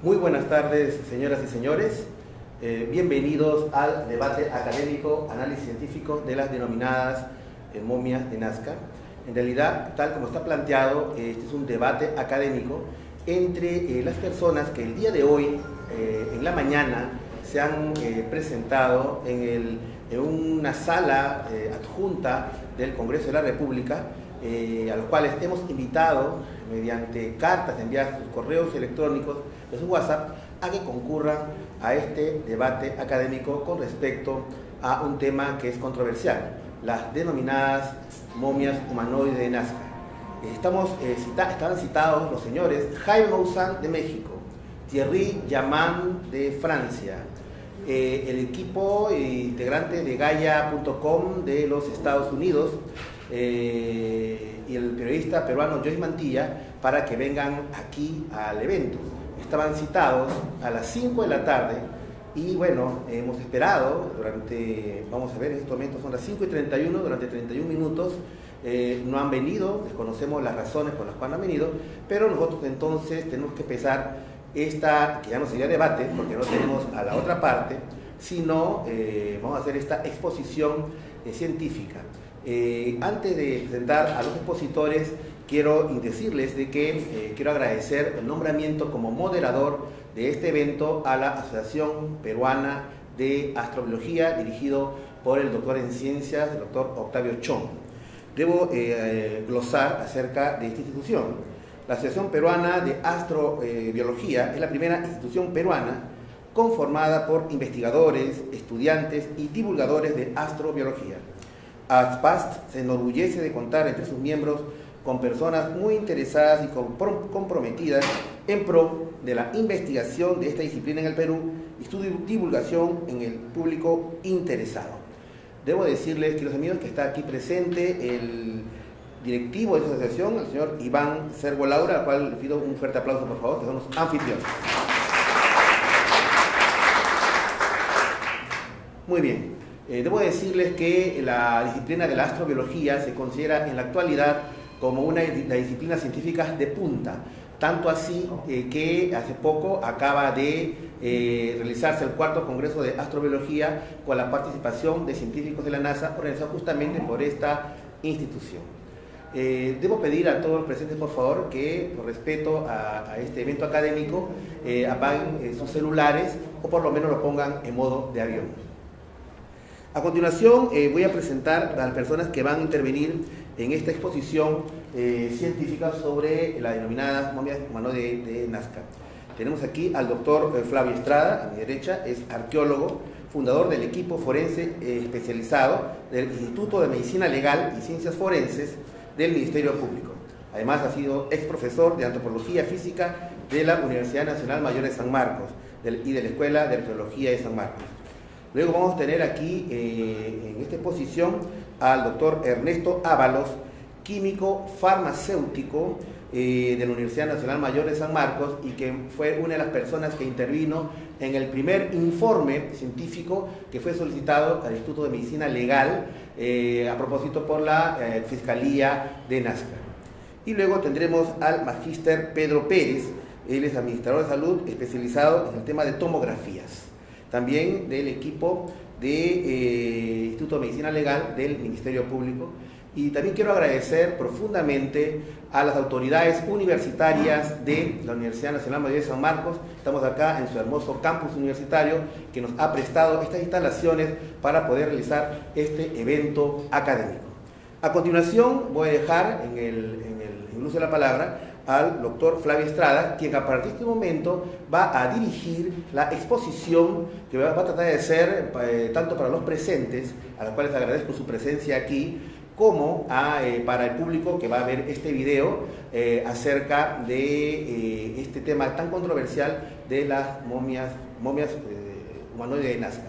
Muy buenas tardes, señoras y señores. Eh, bienvenidos al debate académico, análisis científico de las denominadas eh, momias de Nazca. En realidad, tal como está planteado, este es un debate académico entre eh, las personas que el día de hoy, en la mañana, se han presentado en, en, una sala adjunta del Congreso de la República, a los cuales hemos invitado mediante cartas enviadas sus correos electrónicos de su WhatsApp a que concurran a este debate académico con respecto a un tema que es controversial, las denominadas momias humanoides de Nazca. Estamos, eh, estaban citados los señores Jaime Maussan de México, Thierry Yaman de Francia, eh, el equipo integrante de Gaia.com de los Estados Unidos, eh, y el periodista peruano Joyce Mantilla para que vengan aquí al evento. Estaban citados a las 5 de la tarde y bueno, hemos esperado durante, vamos a ver, en estos momentos son las 5 y 31, durante 31 minutos. Eh, no han venido, desconocemos las razones por las cuales han venido, pero nosotros entonces tenemos que empezar esta, que ya no sería debate, porque no tenemos a la otra parte, sino eh, vamos a hacer esta exposición científica. Eh, antes de presentar a los expositores, quiero decirles de que eh, quiero agradecer el nombramiento como moderador de este evento a la Asociación Peruana de Astrobiología, dirigido por el doctor en ciencias, el doctor Octavio Chong. Debo eh, glosar acerca de esta institución. La Asociación Peruana de Astrobiología es la primera institución peruana conformada por investigadores, estudiantes y divulgadores de astrobiología ASPAST se enorgullece de contar entre sus miembros con personas muy interesadas y comprometidas en pro de la investigación de esta disciplina en el Perú y su divulgación en el público interesado. Debo decirles, queridos amigos, que está aquí presente el directivo de esta asociación, el señor Iván Sergo Laura, al cual le pido un fuerte aplauso, por favor, que son los anfitriones. Muy bien. Eh, debo decirles que la disciplina de la astrobiología se considera en la actualidad como una de las disciplinas científicas de punta, tanto así eh, que hace poco acaba de eh, realizarse el cuarto Congreso de Astrobiología con la participación de científicos de la NASA organizado justamente por esta institución. debo pedir a todos los presentes, por favor, que por respeto a, a este evento académico apaguen sus celulares o por lo menos lo pongan en modo de avión. A continuación eh, voy a presentar a las personas que van a intervenir en esta exposición eh, científica sobre la denominada momia humano de, Nazca. Tenemos aquí al doctor eh, Flavio Estrada, a mi derecha, es arqueólogo, fundador del equipo forense especializado del Instituto de Medicina Legal y Ciencias Forenses del Ministerio Público. Además ha sido ex profesor de Antropología Física de la Universidad Nacional Mayor de San Marcos y de la Escuela de Arqueología de San Marcos. Luego vamos a tener aquí eh, en esta exposición al doctor Ernesto Ábalos, químico farmacéutico eh, de la Universidad Nacional Mayor de San Marcos y que fue una de las personas que intervino en el primer informe científico que fue solicitado al Instituto de Medicina Legal eh, a propósito por la Fiscalía de Nazca. Y luego tendremos al magíster Pedro Pérez, él es administrador de salud especializado en el tema de tomografías también del equipo del eh, Instituto de Medicina Legal del Ministerio Público. Y también quiero agradecer profundamente a las autoridades universitarias de la Universidad Nacional Mayor de San Marcos. Estamos acá en su hermoso campus universitario que nos ha prestado estas instalaciones para poder realizar este evento académico. A continuación voy a dejar en el, en el uso de la palabra al doctor Flavio Estrada, quien a partir de este momento va a dirigir la exposición que va, a tratar de ser eh, tanto para los presentes, a los cuales agradezco su presencia aquí, como eh, para el público que va a ver este video eh, acerca de este tema tan controversial de las momias, momias humanoides de Nazca.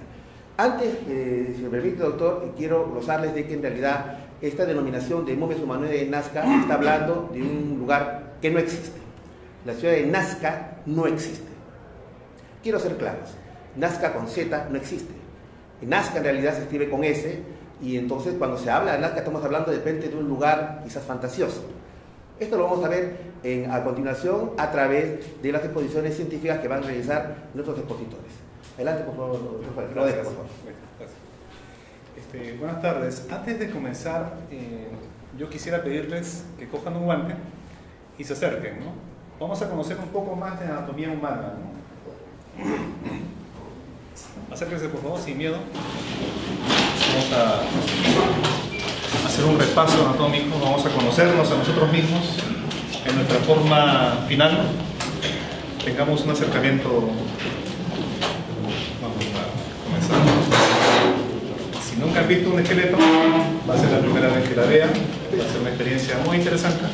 Antes, si me permite, doctor, quiero glosarles de que en realidad esta denominación de momias humanoides de Nazca está hablando de un lugar que no existe. La ciudad de Nazca no existe. Quiero ser claros, Nazca con Z no existe. Nazca en realidad se escribe con S y entonces cuando se habla de Nazca estamos hablando de repente de un lugar quizás fantasioso. Esto lo vamos a ver a continuación a través de las exposiciones científicas que van a realizar nuestros expositores. Adelante, por favor, por favor. Este, buenas tardes. Antes de comenzar, eh, yo quisiera pedirles que cojan un guante y se acerquen. ¿no? Vamos a conocer un poco más de anatomía humana. ¿no? Acérquense, por favor, sin miedo. Vamos a hacer un repaso anatómico, vamos a conocernos a nosotros mismos en nuestra forma final. Tengamos un acercamiento. Vamos a comenzar. Si nunca han visto un esqueleto, va a ser la primera vez que la vean, va a ser una experiencia muy interesante.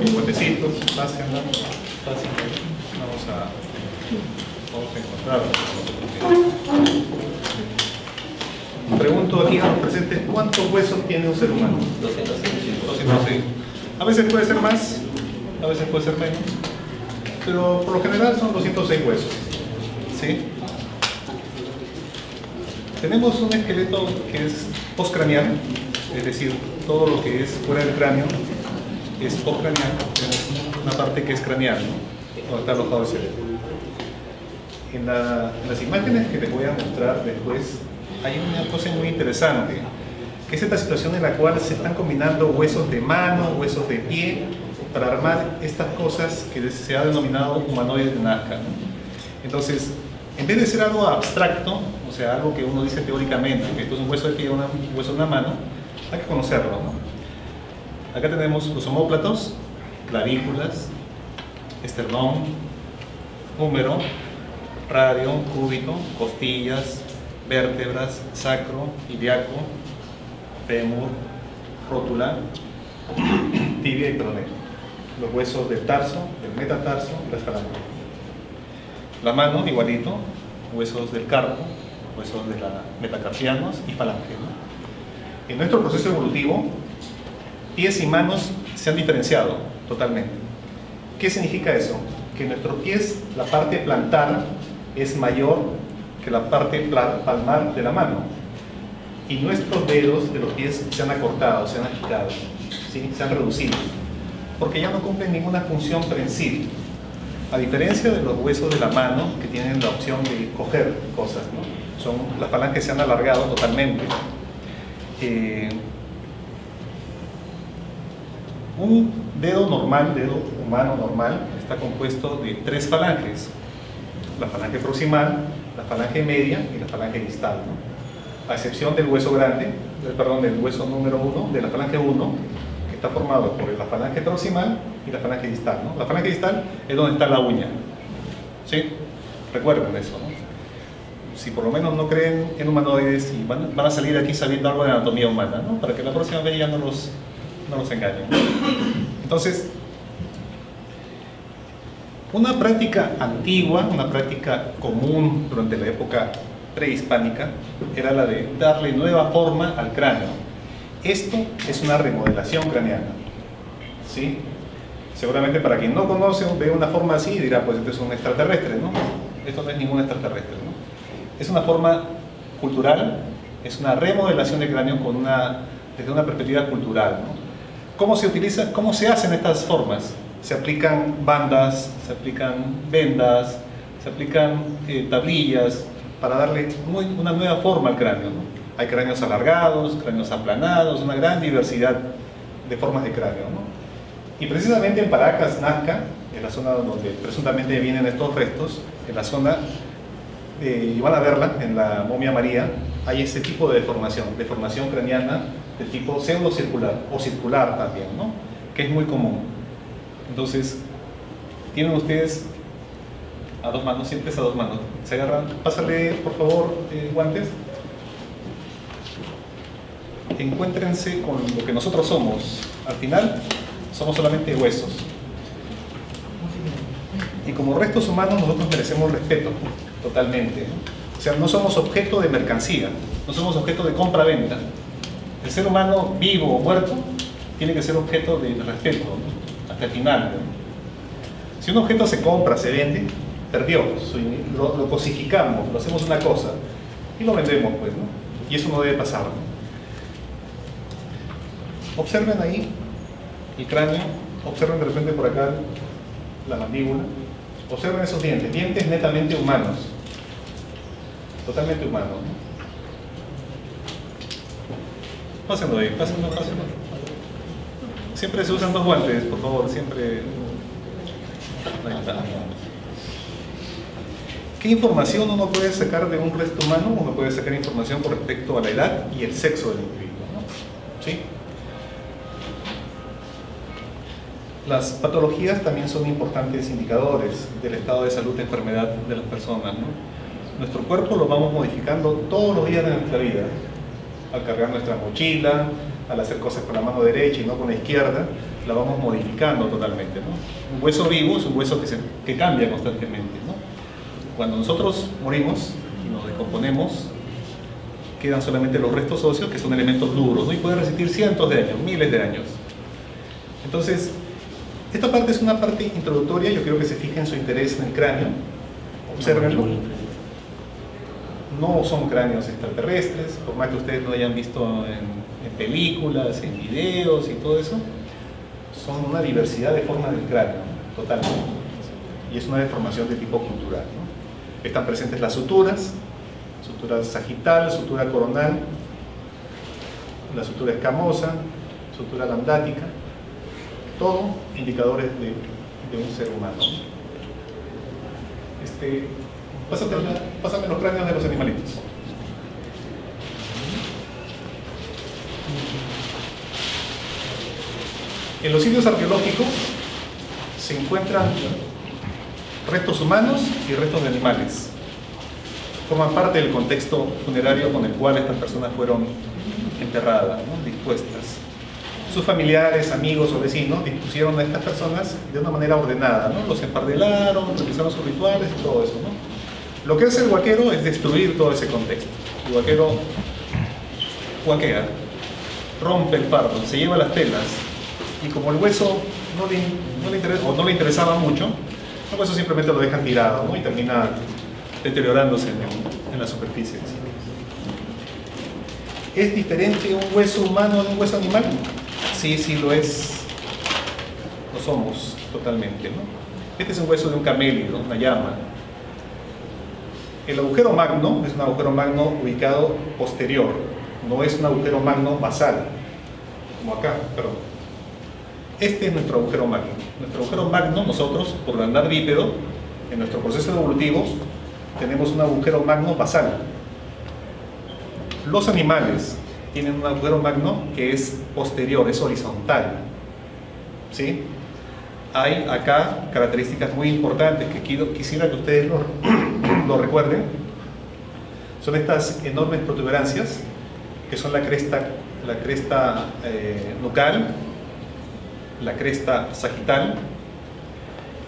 Mis puentecitos, fácil, fácil. Vamos a, vamos a encontrar. Pregunto aquí a los presentes, ¿cuántos huesos tiene un ser humano? 206. A veces puede ser más, a veces puede ser menos, pero por lo general son 206 huesos. ¿Sí? Tenemos un esqueleto que es postcraneal, es decir, todo lo que es fuera del cráneo es postcraneal, tenemos una parte que es craneal, ¿no? donde está alojado el cerebro. En, en las imágenes que les voy a mostrar después hay una cosa muy interesante, que es esta situación en la cual se están combinando huesos de mano, huesos de pie, para armar estas cosas que se ha denominado humanoides de Nazca. Entonces, en vez de ser algo abstracto, o sea, algo que uno dice teóricamente, que esto es un hueso de pie, un hueso de una mano, hay que conocerlo. Acá tenemos los homóplatos, clavículas, esternón, húmero, radio, cúbito, costillas, vértebras, sacro, ilíaco, fémur, rótula, tibia y peroné. Los huesos del tarso, del metatarso y las falanges. La mano, igualito, huesos del carpo, huesos de la metacarpianos y falange. En nuestro proceso evolutivo, pies y manos se han diferenciado totalmente. ¿Qué significa eso? Que en nuestros pies la parte plantar es mayor que la parte palmar de la mano. Y nuestros dedos de los pies se han acortado, se han agitado, se han reducido, porque ya no cumplen ninguna función prensil. A diferencia de los huesos de la mano, que tienen la opción de coger cosas, ¿no? Son, las falanges se han alargado totalmente. Eh, un dedo normal, dedo humano normal, está compuesto de tres falanges. La falange proximal, la falange media y la falange distal. A excepción del hueso grande, perdón, del hueso número 1, de la falange 1, que está formado por la falange proximal y la falange distal. La falange distal es donde está la uña. ¿Sí? Recuerden eso. ¿no? Si por lo menos no creen en humanoides y van, a salir aquí sabiendo algo de anatomía humana, ¿no? para que la próxima vez ya no los, no los engañen. Entonces, una práctica antigua, una práctica común durante la época prehispánica, era la de darle nueva forma al cráneo. Esto es una remodelación craneana. ¿sí? Seguramente para quien no conoce ve una forma así y dirá, pues esto es un extraterrestre, ¿no? Esto no es ningún extraterrestre, ¿no? Es una forma cultural, es una remodelación del cráneo con una, desde una perspectiva cultural, ¿no? ¿Cómo se utiliza, cómo se hacen estas formas? se aplican bandas, se aplican vendas, se aplican eh, tablillas para darle una nueva forma al cráneo. Hay cráneos alargados, cráneos aplanados, una gran diversidad de formas de cráneo. Y precisamente en Paracas, Nazca, en la zona donde presuntamente vienen estos restos, en la zona, eh, y van a verla, en la momia María, hay ese tipo de deformación, deformación craneana de tipo pseudo-circular o circular también, ¿no? que es muy común. Entonces, tienen ustedes a dos manos, siempre es a dos manos. Se agarran, pásale por favor eh, guantes. Encuéntrense con lo que nosotros somos. Al final, somos solamente huesos. Y como restos humanos, nosotros merecemos respeto, totalmente. O sea, no somos objeto de mercancía, no somos objeto de compra-venta. El ser humano, vivo o muerto, tiene que ser objeto de respeto hasta el final. Si un objeto se compra, se vende, perdió, lo, cosificamos, lo hacemos una cosa y lo vendemos, pues, ¿no? Y eso no debe pasar. Observen ahí el cráneo, observen de repente por acá la mandíbula, observen esos dientes, dientes netamente humanos, totalmente humanos. Pásenlo ahí, pásenlo, pásenlo. Siempre se usan dos guantes, por favor, siempre. ¿Qué información uno puede sacar de un resto humano? Uno puede sacar información con respecto a la edad y el sexo del individuo. ¿no? ¿Sí? Las patologías también son importantes indicadores del estado de salud de enfermedad de las personas. Nuestro cuerpo lo vamos modificando todos los días de nuestra vida. Al cargar nuestra mochila, al hacer cosas con la mano derecha y no con la izquierda, la vamos modificando totalmente. Un hueso vivo es un hueso que, cambia constantemente. Cuando nosotros morimos y nos descomponemos, quedan solamente los restos óseos, que son elementos duros, y pueden resistir cientos de años, miles de años. Entonces, esta parte es una parte introductoria, yo quiero que se fijen su interés en el cráneo, observenlo. No son cráneos extraterrestres, por más que ustedes lo hayan visto en, en películas, en videos y todo eso, son una diversidad de formas del cráneo, totalmente. Y es una deformación de tipo cultural. ¿no? Están presentes las suturas, sutura sagital, sutura coronal, la sutura escamosa, sutura landática, todo indicadores de, un ser humano. Este, pásate, pásame los cráneos de los animalitos. En los sitios arqueológicos se encuentran restos humanos y restos de animales. Forman parte del contexto funerario con el cual estas personas fueron enterradas, dispuestas. Sus familiares, amigos o vecinos dispusieron a estas personas de una manera ordenada, ¿no? los empardelaron, realizaron sus rituales y todo eso. Lo que hace el huaquero es destruir todo ese contexto. El huaquero huaquea, rompe el fardo, se lleva las telas y como el hueso no le, no le, interesaba mucho, el hueso simplemente lo dejan tirado y termina deteriorándose en, en la superficie. ¿Es diferente un hueso humano de un hueso animal? Sí, sí lo es. Lo somos totalmente. ¿no? Este es un hueso de un camélido, una llama. El agujero magno es un agujero magno ubicado posterior, no es un agujero magno basal, como acá, perdón. Este es nuestro agujero magno. Nuestro agujero magno, nosotros, por andar bípedo, en nuestro proceso evolutivo, tenemos un agujero magno basal. Los animales tienen un agujero magno que es posterior, es horizontal. ¿Sí? Hay acá características muy importantes que quisiera que ustedes lo, lo recuerden. Son estas enormes protuberancias, que son la cresta, la cresta eh, nucal, la cresta sagital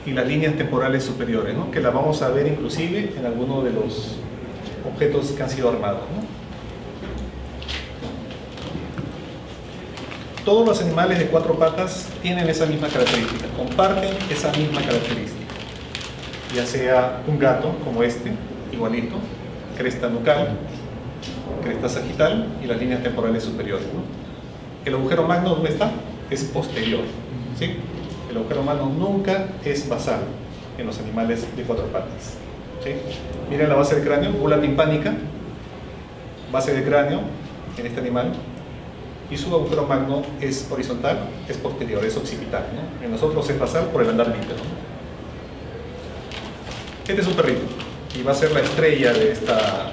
y las líneas temporales superiores, ¿no? que las vamos a ver inclusive en algunos de los objetos que han sido armados. ¿no? Todos los animales de cuatro patas tienen esa misma característica, comparten esa misma característica. Ya sea un gato como este, igualito, cresta nucal, cresta sagital y las líneas temporales superiores. El agujero magno, ¿dónde está? Es posterior. ¿sí? El agujero magno nunca es basal en los animales de cuatro patas. ¿sí? Miren la base del cráneo, bula timpánica, base del cráneo en este animal, y su agujero magno es horizontal, es posterior, es occipital. En nosotros es basal por el andar bípedo. Este es un perrito y va a ser la estrella de esta,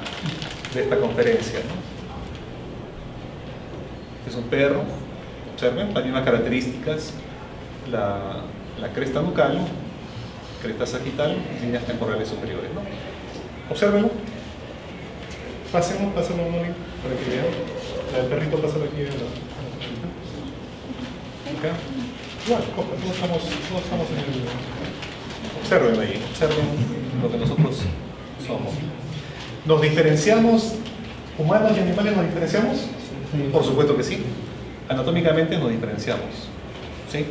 de esta conferencia. ¿no? Este es un perro, observen, las mismas características, la, cresta nucal, cresta sagital, líneas temporales superiores. ¿no? Observenlo. Pásenlo, pásenlo, para que vean. El perrito pasa aquí. Acá. Igual, no estamos, estamos en el... Observen ahí, observen lo que nosotros somos. ¿Nos diferenciamos? ¿Humanos y animales nos diferenciamos? Por supuesto que sí. Anatómicamente nos diferenciamos. ¿sí?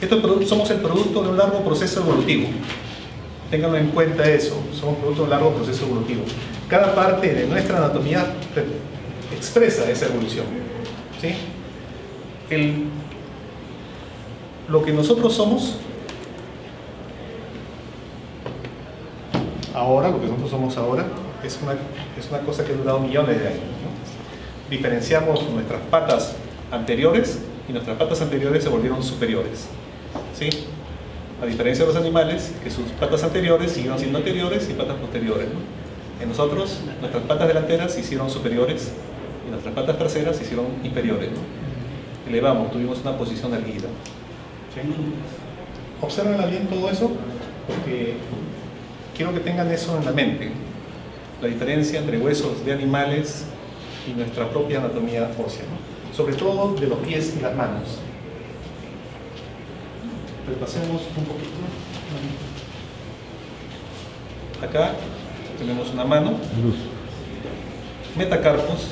Esto, somos el producto de un largo proceso evolutivo. Ténganlo en cuenta eso. Somos producto de un largo proceso evolutivo. Cada parte de nuestra anatomía expresa esa evolución. ¿sí? El, lo que nosotros somos ahora, lo que nosotros somos ahora, es una, es una cosa que ha durado millones de años. Diferenciamos nuestras patas anteriores y nuestras patas anteriores se volvieron superiores. ¿sí? A diferencia de los animales, que sus patas anteriores siguieron siendo anteriores y patas posteriores. En nosotros, nuestras patas delanteras se hicieron superiores y nuestras patas traseras se hicieron inferiores. Elevamos, tuvimos una posición erguida. ¿sí? Observen bien todo eso porque quiero que tengan eso en la mente. La diferencia entre huesos de animales y nuestra propia anatomía ósea. Sobre todo de los pies y las manos repasemos un poquito. Acá tenemos una mano, metacarpos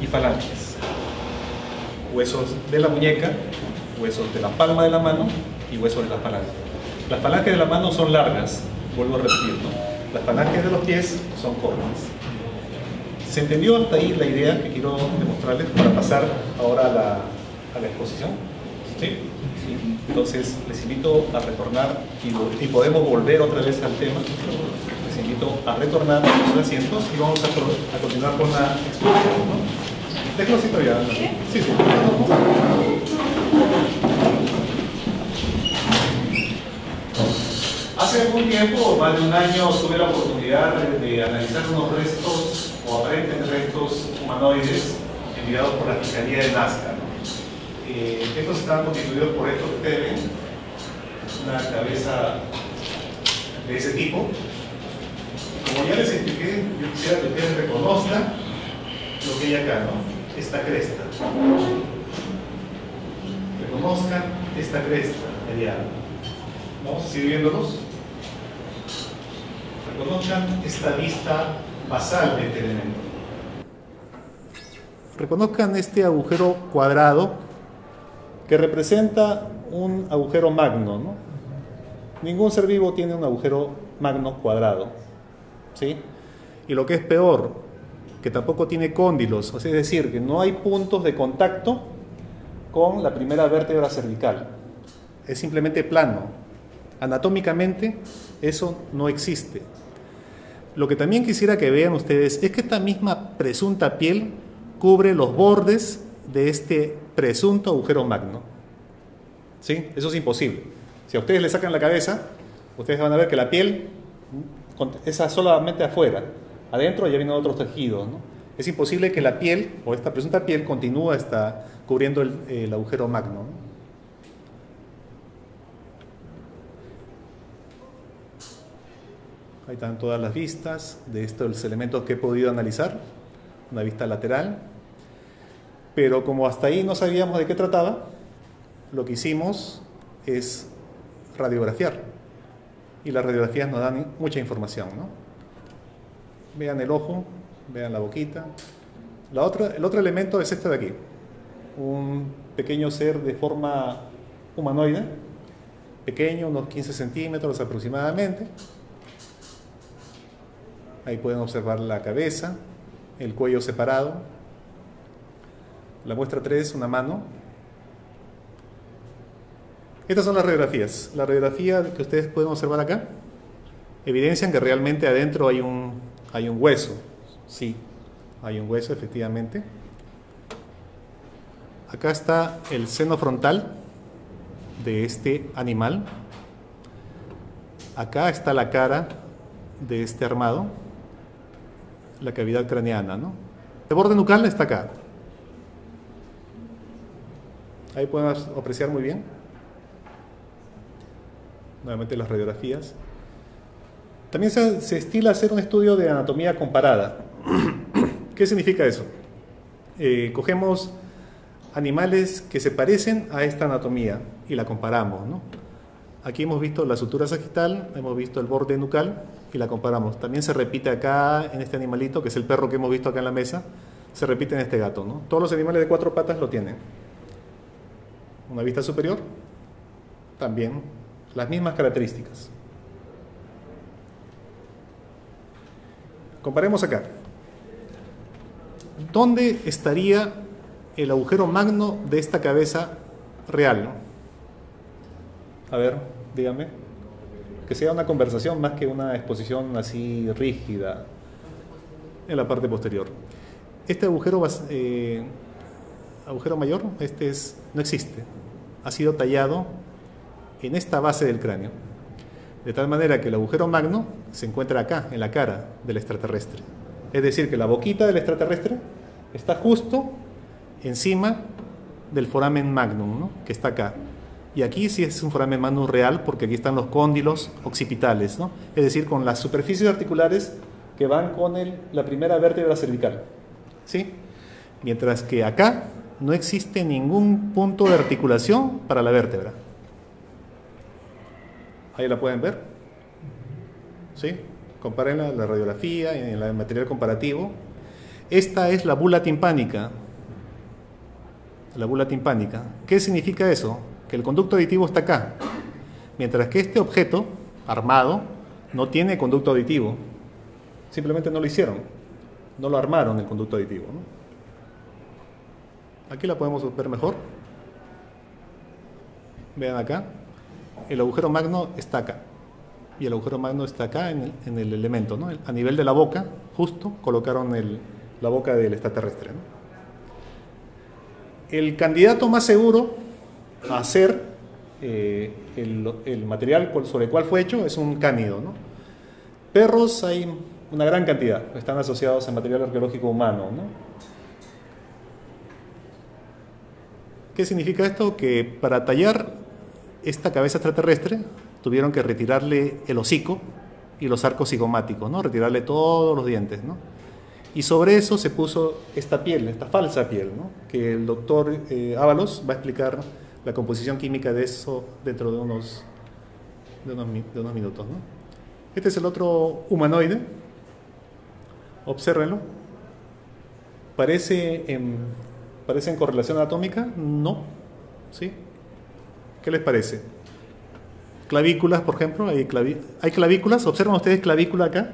y falanges. Huesos de la muñeca, huesos de la palma de la mano y huesos de la falange. Las falanges de la mano son largas, vuelvo a repetir, Las falanges de los pies son cortas. ¿Se entendió hasta ahí la idea que quiero demostrarles para pasar ahora a la, a la exposición? ¿Sí? Entonces, les invito a retornar y, podemos volver otra vez al tema. Invito a retornar a sus asientos y vamos a, continuar con la exposición. ¿no? Déjalo todavía. Sí, sí. Hace algún tiempo, más de un año, tuve la oportunidad de, analizar unos restos o aparentes restos humanoides enviados por la Fiscalía de Nazca. Eh, estos están constituidos por esto que una cabeza de ese tipo. Como ya les expliqué, yo quisiera que ustedes reconozcan lo que hay acá, ¿no? Esta cresta. Reconozcan esta cresta mediana. Vamos a seguir viéndolos. Reconozcan esta vista basal de este elemento. Reconozcan este agujero cuadrado que representa un agujero magno. ¿no? Ningún ser vivo tiene un agujero magno cuadrado. ¿Sí? Y lo que es peor, que tampoco tiene cóndilos, es decir, que no hay puntos de contacto con la primera vértebra cervical. Es simplemente plano. Anatómicamente eso no existe. Lo que también quisiera que vean ustedes es que esta misma presunta piel cubre los bordes de este presunto agujero magno. ¿Sí? Eso es imposible. Si a ustedes le sacan la cabeza, ustedes van a ver que la piel es solamente afuera. Adentro ya vienen otros tejidos. Es imposible que la piel, o esta presunta piel, continúe hasta cubriendo el, agujero magno. Ahí están todas las vistas de estos elementos que he podido analizar. Una vista lateral, pero como hasta ahí no sabíamos de qué trataba, lo que hicimos es radiografiar. Y las radiografías nos dan mucha información. ¿no? Vean el ojo, vean la boquita. La otra, el otro elemento es este de aquí. Un pequeño ser de forma humanoide, pequeño, unos 15 centímetros aproximadamente. Ahí pueden observar la cabeza, el cuello separado, la muestra 3, una mano. Estas son las radiografías. La radiografía que ustedes pueden observar acá evidencian que realmente adentro hay un, hay un hueso. Sí, hay un hueso efectivamente. Acá está el seno frontal de este animal. Acá está la cara de este armado, la cavidad craneana. ¿no? El borde nucal está acá. Ahí pueden apreciar muy bien. Nuevamente las radiografías. También se, estila hacer un estudio de anatomía comparada. ¿Qué significa eso? Eh, cogemos animales que se parecen a esta anatomía y la comparamos. Aquí hemos visto la sutura sagital, hemos visto el borde nucal y la comparamos. También se repite acá en este animalito, que es el perro que hemos visto acá en la mesa, se repite en este gato. ¿no? Todos los animales de cuatro patas lo tienen una vista superior, también las mismas características. Comparemos acá. ¿Dónde estaría el agujero magno de esta cabeza real? A ver, dígame. Que sea una conversación más que una exposición así rígida en la parte posterior. Este agujero, eh, agujero mayor, este es, no existe. Ha sido tallado en esta base del cráneo. De tal manera que el agujero magno se encuentra acá, en la cara del extraterrestre. Es decir, que la boquita del extraterrestre está justo encima del foramen magnum, que está acá. Y aquí sí es un foramen magnum real porque aquí están los cóndilos occipitales, ¿no? es decir, con las superficies articulares que van con la primera vértebra cervical. ¿sí? Mientras que acá no existe ningún punto de articulación para la vértebra. Ahí la pueden ver. ¿Sí? Comparen la, radiografía en el material comparativo. Esta es la bula timpánica. La bula timpánica. ¿Qué significa eso? Que el conducto auditivo está acá. Mientras que este objeto armado no tiene conducto auditivo. Simplemente no lo hicieron. No lo armaron el conducto auditivo. Aquí la podemos ver mejor. Vean acá el agujero magno está acá. Y el agujero magno está acá en el, elemento, ¿no? A nivel de la boca, justo, colocaron la boca del extraterrestre. El candidato más seguro a hacer eh, el, material sobre el cual fue hecho es un cánido. Perros hay una gran cantidad, están asociados al material arqueológico humano. ¿no? ¿Qué significa esto? Que para tallar esta cabeza extraterrestre tuvieron que retirarle el hocico y los arcos cigomáticos, ¿no? retirarle todos los dientes. ¿no? Y sobre eso se puso esta piel, esta falsa piel, ¿no? que el doctor eh, Ábalos va a explicar la composición química de eso dentro de unos, de unos, minutos. ¿no? Este es el otro humanoide, obsérvenlo. ¿Parece en, ¿Parece en correlación atómica? No. ¿Sí? ¿Qué les parece? Clavículas, por ejemplo, hay, ¿hay clavículas, observan ustedes clavícula acá.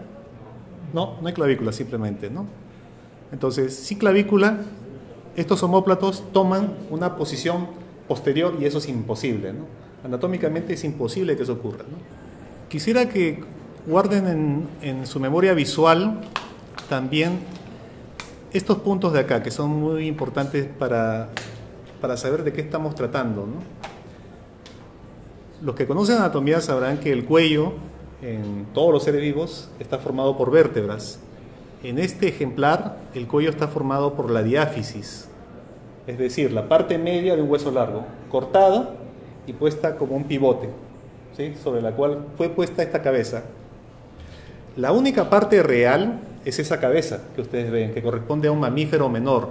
No, no hay clavícula simplemente, ¿no? Entonces, si clavícula, estos homóplatos toman una posición posterior y eso es imposible, ¿no? Anatómicamente es imposible que eso ocurra. Quisiera que guarden en, en su memoria visual también estos puntos de acá, que son muy importantes para, para saber de qué estamos tratando, ¿no? Los que conocen anatomía sabrán que el cuello en todos los seres vivos está formado por vértebras. En este ejemplar, el cuello está formado por la diáfisis, es decir, la parte media de un hueso largo, cortada y puesta como un pivote, ¿sí? sobre la cual fue puesta esta cabeza. La única parte real es esa cabeza que ustedes ven, que corresponde a un mamífero menor,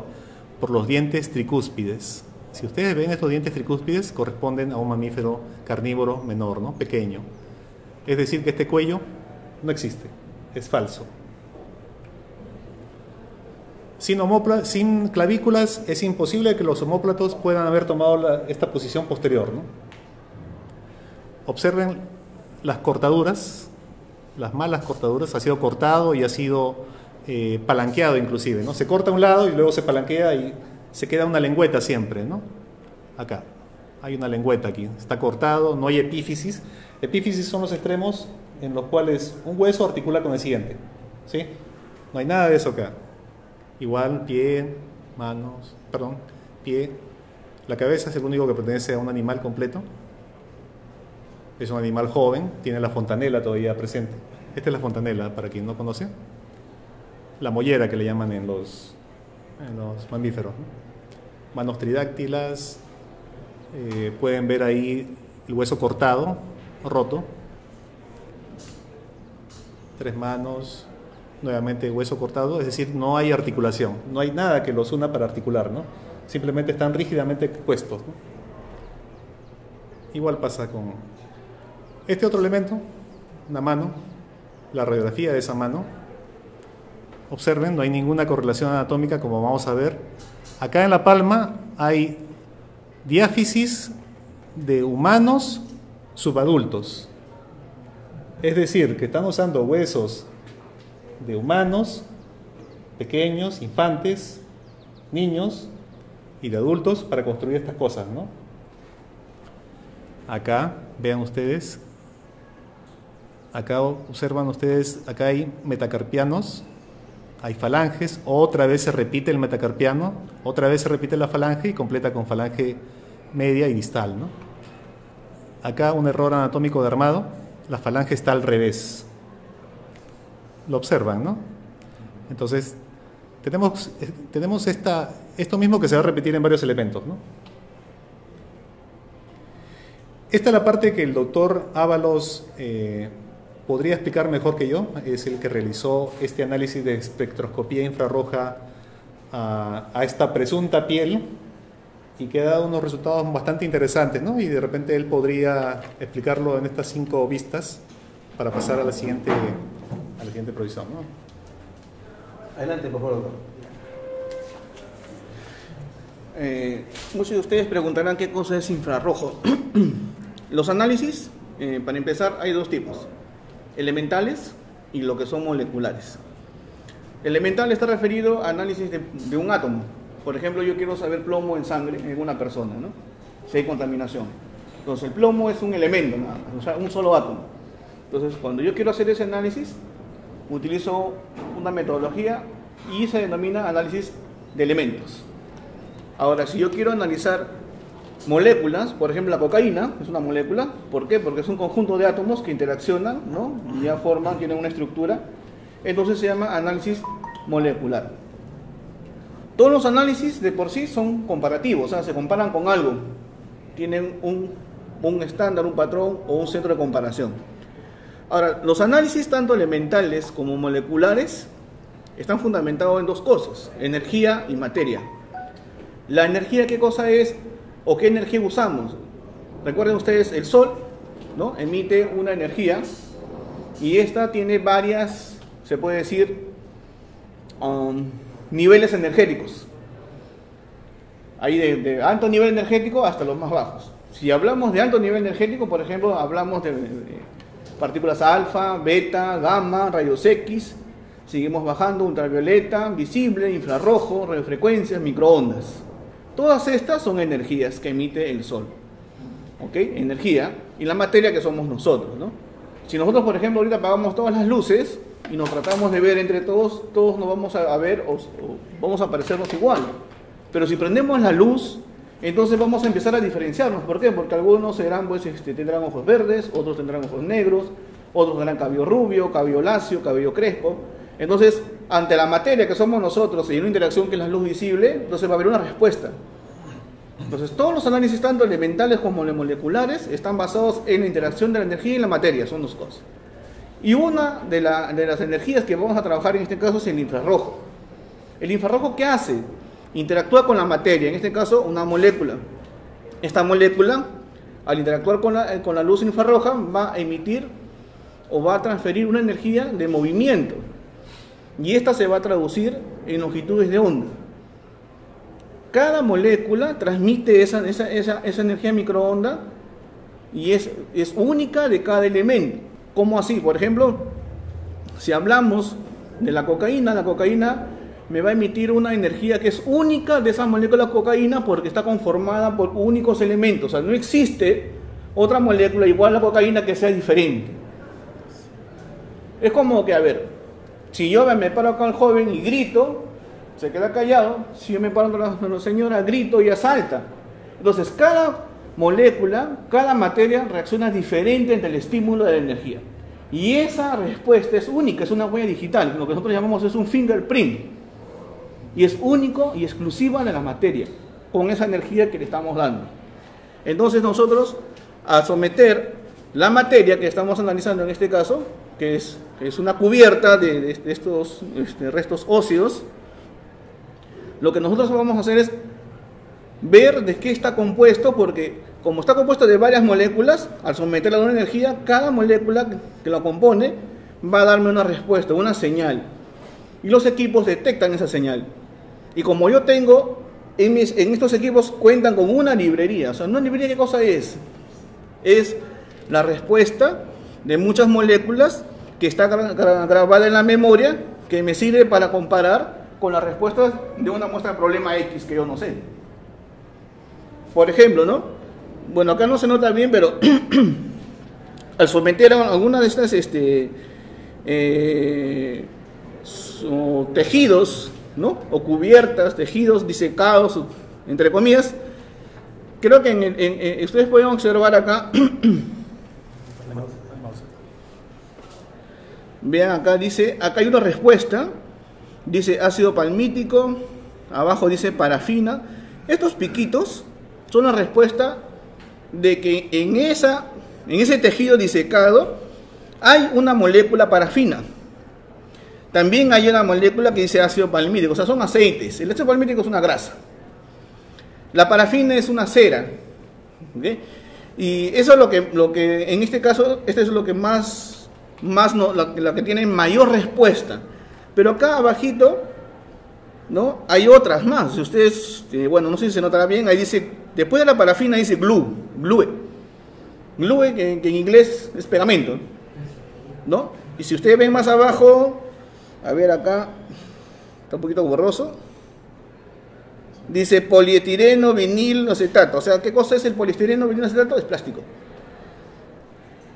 por los dientes tricúspides. Si ustedes ven estos dientes tricúspides, corresponden a un mamífero carnívoro menor, ¿no? pequeño. Es decir, que este cuello no existe, es falso. Sin, sin clavículas es imposible que los homóplatos puedan haber tomado esta posición posterior. ¿no? Observen las cortaduras, las malas cortaduras, ha sido cortado y ha sido eh, palanqueado inclusive. ¿no? Se corta un lado y luego se palanquea y se queda una lengüeta siempre, ¿no? Acá, hay una lengüeta aquí, está cortado, no hay epífisis. Epífisis son los extremos en los cuales un hueso articula con el siguiente, ¿sí? No hay nada de eso acá. Igual, pie, manos, perdón, pie. La cabeza es el único que pertenece a un animal completo. Es un animal joven, tiene la fontanela todavía presente. Esta es la fontanela, para quien no conoce. La mollera que le llaman en los en los mamíferos. Manos tridáctilas, eh, pueden ver ahí el hueso cortado, roto. Tres manos, nuevamente hueso cortado, es decir, no hay articulación, no hay nada que los una para articular, ¿no? Simplemente están rígidamente puestos. Igual pasa con este otro elemento, una mano, la radiografía de esa mano, Observen, no hay ninguna correlación anatómica como vamos a ver. Acá en la palma hay diáfisis de humanos subadultos. Es decir, que están usando huesos de humanos pequeños, infantes, niños y de adultos para construir estas cosas, ¿no? Acá vean ustedes. Acá observan ustedes, acá hay metacarpianos, hay falanges, otra vez se repite el metacarpiano, otra vez se repite la falange y completa con falange media y distal. Acá un error anatómico de armado, la falange está al revés. Lo observan, ¿no? Entonces, tenemos, tenemos esta, esto mismo que se va a repetir en varios elementos, ¿no? Esta es la parte que el doctor Ábalos eh, podría explicar mejor que yo, es el que realizó este análisis de espectroscopía infrarroja a, a esta presunta piel y que ha dado unos resultados bastante interesantes, ¿no? Y de repente él podría explicarlo en estas cinco vistas para pasar a la siguiente, a la siguiente provisión, ¿no? Adelante, por favor. Eh, muchos de ustedes preguntarán qué cosa es infrarrojo. Los análisis, eh, para empezar, hay dos tipos, elementales y lo que son moleculares. Elemental está referido a análisis de, de un átomo. Por ejemplo, yo quiero saber plomo en sangre en una persona, ¿no? Si hay contaminación. Entonces, el plomo es un elemento, ¿no? o sea, un solo átomo. Entonces, cuando yo quiero hacer ese análisis, utilizo una metodología y se denomina análisis de elementos. Ahora, si yo quiero analizar moléculas, por ejemplo la cocaína es una molécula, ¿por qué? Porque es un conjunto de átomos que interaccionan, ¿no? Y ya forman, tienen una estructura, entonces se llama análisis molecular. Todos los análisis de por sí son comparativos, o sea, se comparan con algo, tienen un, un estándar, un patrón o un centro de comparación. Ahora, los análisis tanto elementales como moleculares están fundamentados en dos cosas, energía y materia. La energía, ¿qué cosa es? ¿O qué energía usamos? Recuerden ustedes, el Sol ¿no? emite una energía y esta tiene varias, se puede decir, um, niveles energéticos. De, de, alto nivel energético hasta los más bajos. Si hablamos de alto nivel energético, por ejemplo, hablamos de, de partículas alfa, beta, gamma, rayos X, seguimos bajando ultravioleta, visible, infrarrojo, radiofrecuencias, microondas. Todas estas son energías que emite el Sol. ¿Ok? Energía. Y la materia que somos nosotros, ¿no? Si nosotros, por ejemplo, ahorita apagamos todas las luces y nos tratamos de ver entre todos, todos nos vamos a ver o, vamos a parecernos igual. Pero si prendemos la luz, entonces vamos a empezar a diferenciarnos. ¿Por qué? Porque algunos serán, pues, este, tendrán ojos verdes, otros tendrán ojos negros, otros tendrán cabello rubio, cabello lacio, cabello crespo. Entonces, ante la materia que somos nosotros y una interacción que es la luz visible, entonces va a haber una respuesta. Entonces, todos los análisis, tanto elementales como moleculares, están basados en la interacción de la energía y la materia, son dos cosas. Y una de, la, de las energías que vamos a trabajar en este caso es el infrarrojo. ¿El infrarrojo qué hace? Interactúa con la materia, en este caso una molécula. Esta molécula, al interactuar con la, con la luz infrarroja, va a emitir o va a transferir una energía de movimiento. Y esta se va a traducir en longitudes de onda. Cada molécula transmite esa, esa, esa, esa energía microonda y es, es única de cada elemento. ¿Cómo así? Por ejemplo, si hablamos de la cocaína, la cocaína me va a emitir una energía que es única de esa molécula cocaína porque está conformada por únicos elementos. O sea, no existe otra molécula igual a la cocaína que sea diferente. Es como que, a ver, si yo me paro con el joven y grito, se queda callado. Si yo me paro con la señora, grito y asalta. Entonces, cada molécula, cada materia reacciona diferente ante el estímulo de la energía. Y esa respuesta es única, es una huella digital. Lo que nosotros llamamos es un fingerprint. Y es único y exclusiva de la materia, con esa energía que le estamos dando. Entonces nosotros, a someter la materia que estamos analizando en este caso, que es, que es una cubierta de, de, estos este, restos óseos, lo que nosotros vamos a hacer es ver de qué está compuesto, porque como está compuesto de varias moléculas, al someterla a una energía, cada molécula que lo compone va a darme una respuesta, una señal. Y los equipos detectan esa señal. Y como yo tengo, en, mis, en estos equipos cuentan con una librería. O sea, ¿una librería qué cosa es? Es la respuesta de muchas moléculas que está grabada en la memoria, que me sirve para comparar con las respuestas de una muestra de problema X que yo no sé. Por ejemplo, ¿no? Bueno, acá no se nota bien, pero al someter a alguna de estas este, eh, tejidos, ¿no? O cubiertas, tejidos disecados, entre comillas, creo que en- ustedes pueden observar acá, vean acá dice, acá hay una respuesta, dice ácido palmítico, abajo dice parafina. Estos piquitos son la respuesta de que en, esa, en ese tejido disecado hay una molécula parafina. También hay una molécula que dice ácido palmítico, o sea, son aceites. El ácido palmítico es una grasa. La parafina es una cera. Y eso es lo que, lo que, en este caso, este es lo que más, más no, la, la que tiene mayor respuesta. Pero acá abajito, ¿no? Hay otras más. Si ustedes, eh, bueno, no sé si se notará bien, ahí dice, después de la parafina dice glue, glue. Glue, que, en inglés es pegamento, ¿no? Y si ustedes ven más abajo, a ver acá, está un poquito borroso. Dice polietileno, vinil, acetato. O sea, ¿qué cosa es el poliestireno, vinil, acetato? Es plástico.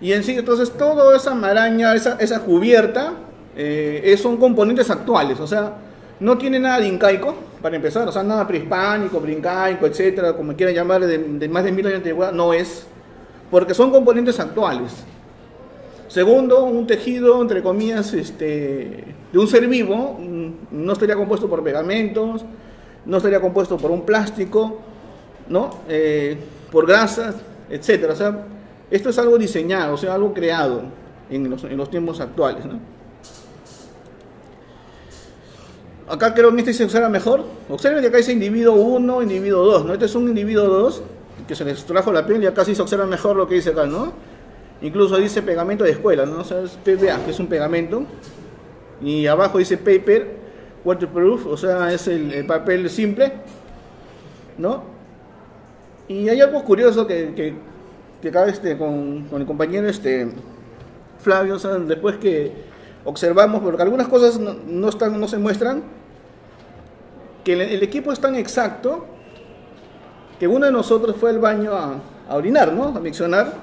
Y en sí, entonces, toda esa maraña, esa, esa cubierta, eh, es- son componentes actuales. O sea, no tiene nada de incaico, para empezar. O sea, nada prehispánico, brincaico, etcétera, como quieran llamar, de, de más de mil años de antigüedad, no es. Porque son componentes actuales. Segundo, un tejido, entre comillas, este, de un ser vivo, mm, no estaría compuesto por pegamentos, no estaría compuesto por un plástico, ¿no? Eh, por grasas, etcétera. O sea, esto es algo diseñado, o sea, algo creado en los, en los tiempos actuales, ¿no? Acá creo que este se observa mejor. Observen que acá dice individuo 1, individuo 2, ¿no? Este es un individuo 2 que se les extrajo la piel y acá sí se observa mejor lo que dice acá, ¿no? Incluso dice pegamento de escuela, ¿no? O sea, es PVA, que es un pegamento. Y abajo dice paper, waterproof, o sea, es el, el papel simple, ¿no? Y hay algo curioso que, que, que acá este, con, con el compañero este, Flavio, o sea, después que observamos, porque algunas cosas no, no están, no se muestran, que el, el equipo es tan exacto que uno de nosotros fue al baño a, a orinar, ¿no? A miccionar,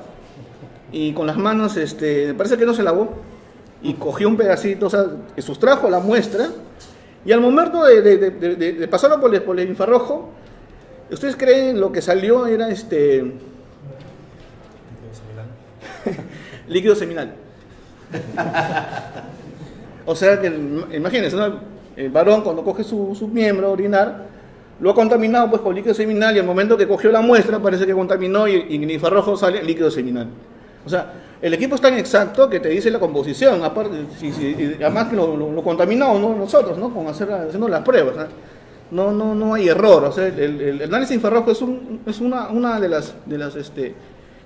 y con las manos, este, parece que no se lavó, y cogió un pedacito, o sea, que sustrajo la muestra, y al momento de- de- de- de pasarlo por el, por el infrarrojo, ¿ustedes creen lo que salió era este líquido seminal? o sea, que imagínense, el varón cuando coge su, su miembro a orinar, lo ha contaminado pues con líquido seminal y al momento que cogió la muestra parece que contaminó y, y en infrarrojo sale líquido seminal. O sea, el equipo es tan exacto que te dice la composición, aparte, si, si- además que lo, lo, contaminamos ¿no? nosotros, ¿no? Con hacer, haciendo las pruebas. ¿no? No, no, hay error. O sea, el, el- el análisis infrarrojo es, un, es una, una de las, de las, este,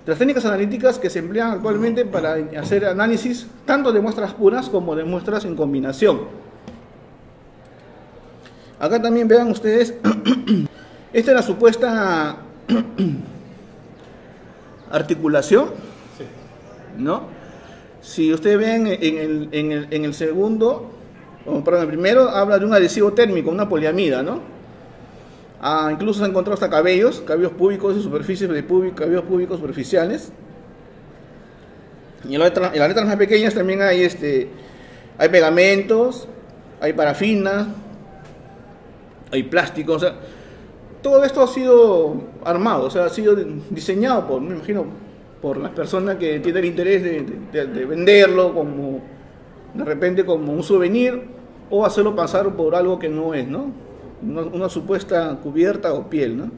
las técnicas analíticas que se emplean actualmente para hacer análisis tanto de muestras puras como de muestras en combinación. Acá también vean ustedes, esta es la supuesta articulación, ¿no? Si ustedes ven en el, en el, en el segundo, perdón, el primero habla de un adhesivo térmico, una poliamida, ¿no? Ah, incluso se han encontrado hasta cabellos, cabellos púbicos y superficies de púbico, cabellos púbicos superficiales. Y en, la letra- en las letras más pequeñas también hay, este, hay pegamentos, hay parafina, hay plástico, todo esto ha sido armado, ha sido diseñado por, me imagino, por las personas que tienen el interés de, de- de venderlo como, de repente como un souvenir o hacerlo pasar por algo que no es, ¿no? Una, supuesta cubierta o piel, ¿no?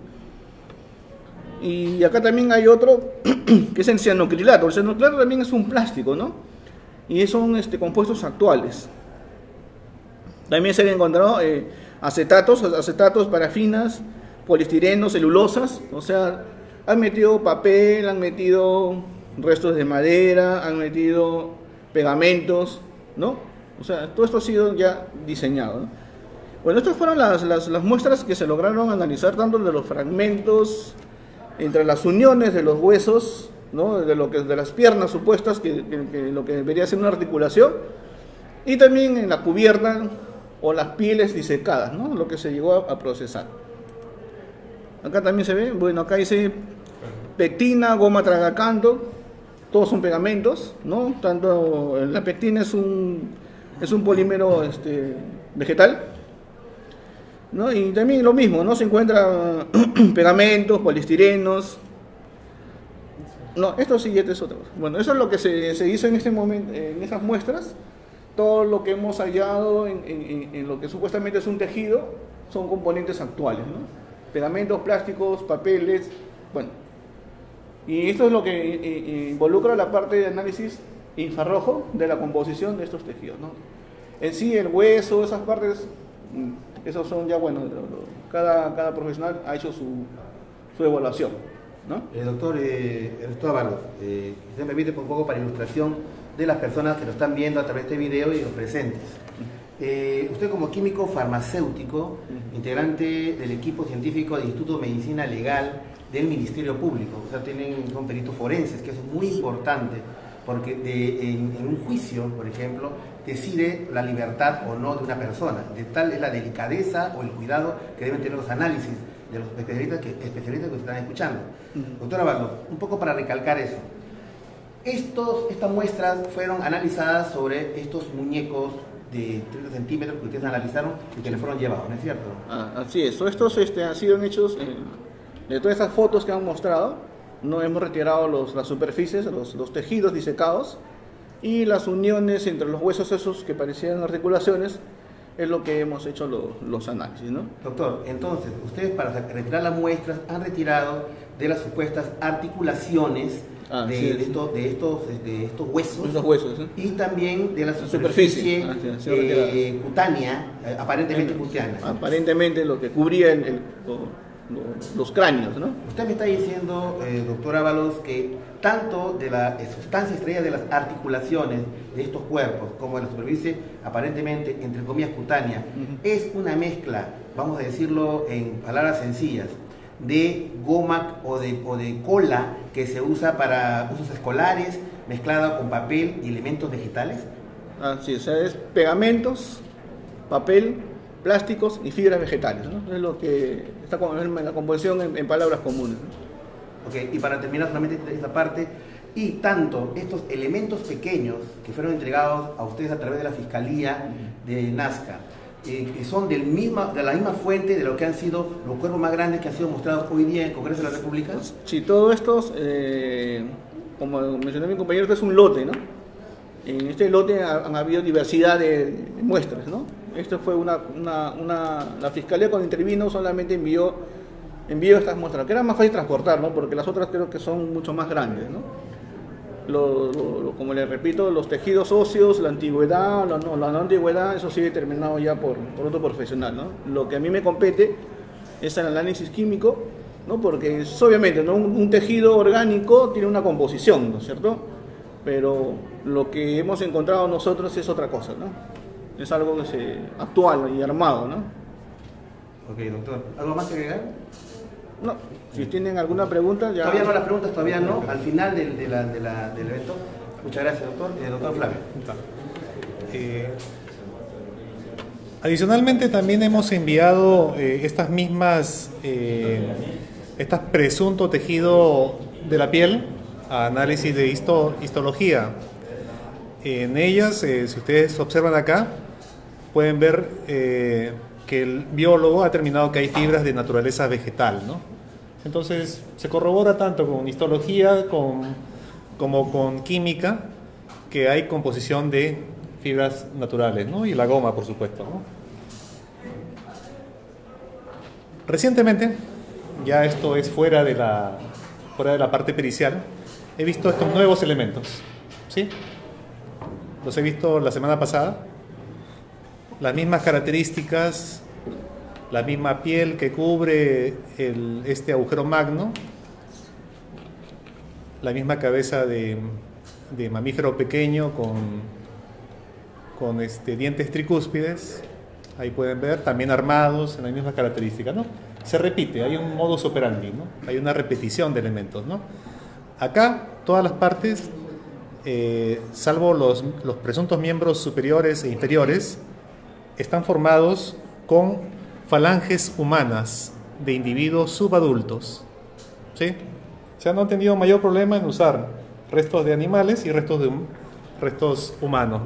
Y acá también hay otro que es el cianocrilato. El cianocrilato también es un plástico, ¿no? Y son este, compuestos actuales. También se han encontrado eh, acetatos, acetatos, parafinas, poliestirenos, celulosas. O sea, han metido papel, han metido restos de madera, han metido pegamentos, ¿no? O sea, todo esto ha sido ya diseñado. Bueno, estas fueron las, las, las muestras que se lograron analizar, tanto de los fragmentos, entre las uniones de los huesos, ¿no? de, lo que, de las piernas supuestas, que, que- que lo que debería ser una articulación, y también en la cubierta o las pieles disecadas, ¿no? lo que se llegó a, a procesar. Acá también se ve, bueno, acá dice pectina, goma tragacanto, todos son pegamentos, ¿no? Tanto la pectina es un, es un polímero este, vegetal, ¿no? Y también lo mismo, ¿no? Se encuentran pegamentos, polistirenos. No, esto sí, este es. Bueno, eso es lo que se, se hizo en este momento, en esas muestras. Todo lo que hemos hallado en, en- en lo que supuestamente es un tejido son componentes actuales, ¿no? Pegamentos, plásticos, papeles, bueno. Y esto es lo que eh, eh, involucra la parte de análisis infrarrojo de la composición de estos tejidos, ¿no? En sí, el hueso, esas partes, mm, esos son ya, bueno, cada, cada profesional ha hecho su, su evaluación, ¿no? Eh, doctor eh, Ernesto Ábalos, eh, usted me permite un poco para ilustración de las personas que lo están viendo a través de este video y los presentes. Eh, usted como químico farmacéutico, integrante del equipo científico del Instituto de Medicina Legal del Ministerio Público, o sea, tienen, son peritos forenses, que es muy importante, porque de- en, en un juicio, por ejemplo, decide la libertad o no de una persona. De tal es la delicadeza o el cuidado que deben tener los análisis de los especialistas que, especialistas que están escuchando. Doctora Barlo, un poco para recalcar eso. Estos, estas muestras fueron analizadas sobre estos muñecos de 30 centímetros que ustedes analizaron y que le fueron llevados, ¿no es cierto? Ah, así es, estos este, han sido hechos eh, de todas estas fotos que han mostrado. No hemos retirado los, las superficies, los, los tejidos disecados y las uniones entre los huesos esos que parecían articulaciones es lo que hemos hecho lo- los análisis, ¿no? Doctor, entonces, ustedes para retirar las muestras han retirado de las supuestas articulaciones Ah, de, sí, de sí. estos, de, estos, de estos huesos Estos huesos, ¿eh? y también de la La superficie. Ah, eh, cutánea, eh, aparentemente cutánea. Aparentemente lo que cubría el- el- los cráneos, ¿no? Usted me está diciendo, eh, doctor Ábalos, que tanto de la eh, sustancia extraída de las articulaciones de estos cuerpos como de la superficie, aparentemente, entre comillas, cutánea, Ujú. es una mezcla, vamos a decirlo en palabras sencillas, de goma o de, o de cola que se usa para usos escolares, mezclada con papel y elementos vegetales. Así, o sea, es pegamentos, papel, plásticos y fibras vegetales, ¿no? Es lo que está en la composición en, en palabras comunes. ¿no? Ok, y para terminar solamente esta parte, y tanto estos elementos pequeños que fueron entregados a ustedes a través de la Fiscalía de Nazca, eh, que son del misma, de la misma fuente de lo que han sido los cuerpos más grandes que han sido mostrados hoy día en el Congreso de la República. Sí, todo esto, eh, como mencionó mi compañero, es un lote, ¿no? En este lote ha- han habido diversidad de muestras, ¿no? Esto fue una, una, una- la fiscalía cuando intervino solamente envió, envió estas muestras, que era más fácil transportar, ¿no? Porque las otras creo que son mucho más grandes, ¿no? Lo- lo- lo- como les repito, los tejidos óseos, la antigüedad, la no, la no antigüedad, eso sí determinado ya por, por otro profesional, ¿no? Lo que a mí me compete es el análisis químico, ¿no? Porque es, obviamente, ¿no? un, un tejido orgánico tiene una composición, ¿no es cierto? Pero lo que hemos encontrado nosotros es otra cosa, ¿no? Es algo que se, actual y armado, ¿no? Ok, doctor. ¿Algo más que agregar? No, si tienen alguna pregunta, ya... Todavía no las preguntas, todavía no, al final del, de la- de la- del evento. Muchas gracias, doctor. Eh, doctor Flavio. Eh, adicionalmente también hemos enviado eh, estas mismas, eh, estas presunto tejido de la piel a análisis de histo- histología. En ellas, eh, si ustedes observan acá, pueden ver eh, que el biólogo ha determinado que hay fibras de naturaleza vegetal, ¿no? Entonces se corrobora tanto con histología con- como con química que hay composición de fibras naturales, ¿no? Y la goma, por supuesto, ¿no? Recientemente, ya esto es fuera de la, fuera de la parte pericial, he visto estos nuevos elementos, ¿sí? Los he visto la semana pasada. Las mismas características, la misma piel que cubre este agujero magno, la misma cabeza de, de mamífero pequeño con, con este, dientes tricúspides, ahí pueden ver, también armados en las mismas características, ¿no? Se repite, hay un modus operandi, ¿no? Hay una repetición de elementos, ¿no? Acá, todas las partes, eh, salvo los, los presuntos miembros superiores e inferiores, están formados con falanges humanas de individuos subadultos, ¿sí? O sea, no han tenido mayor problema en usar restos de animales y restos, de, restos humanos.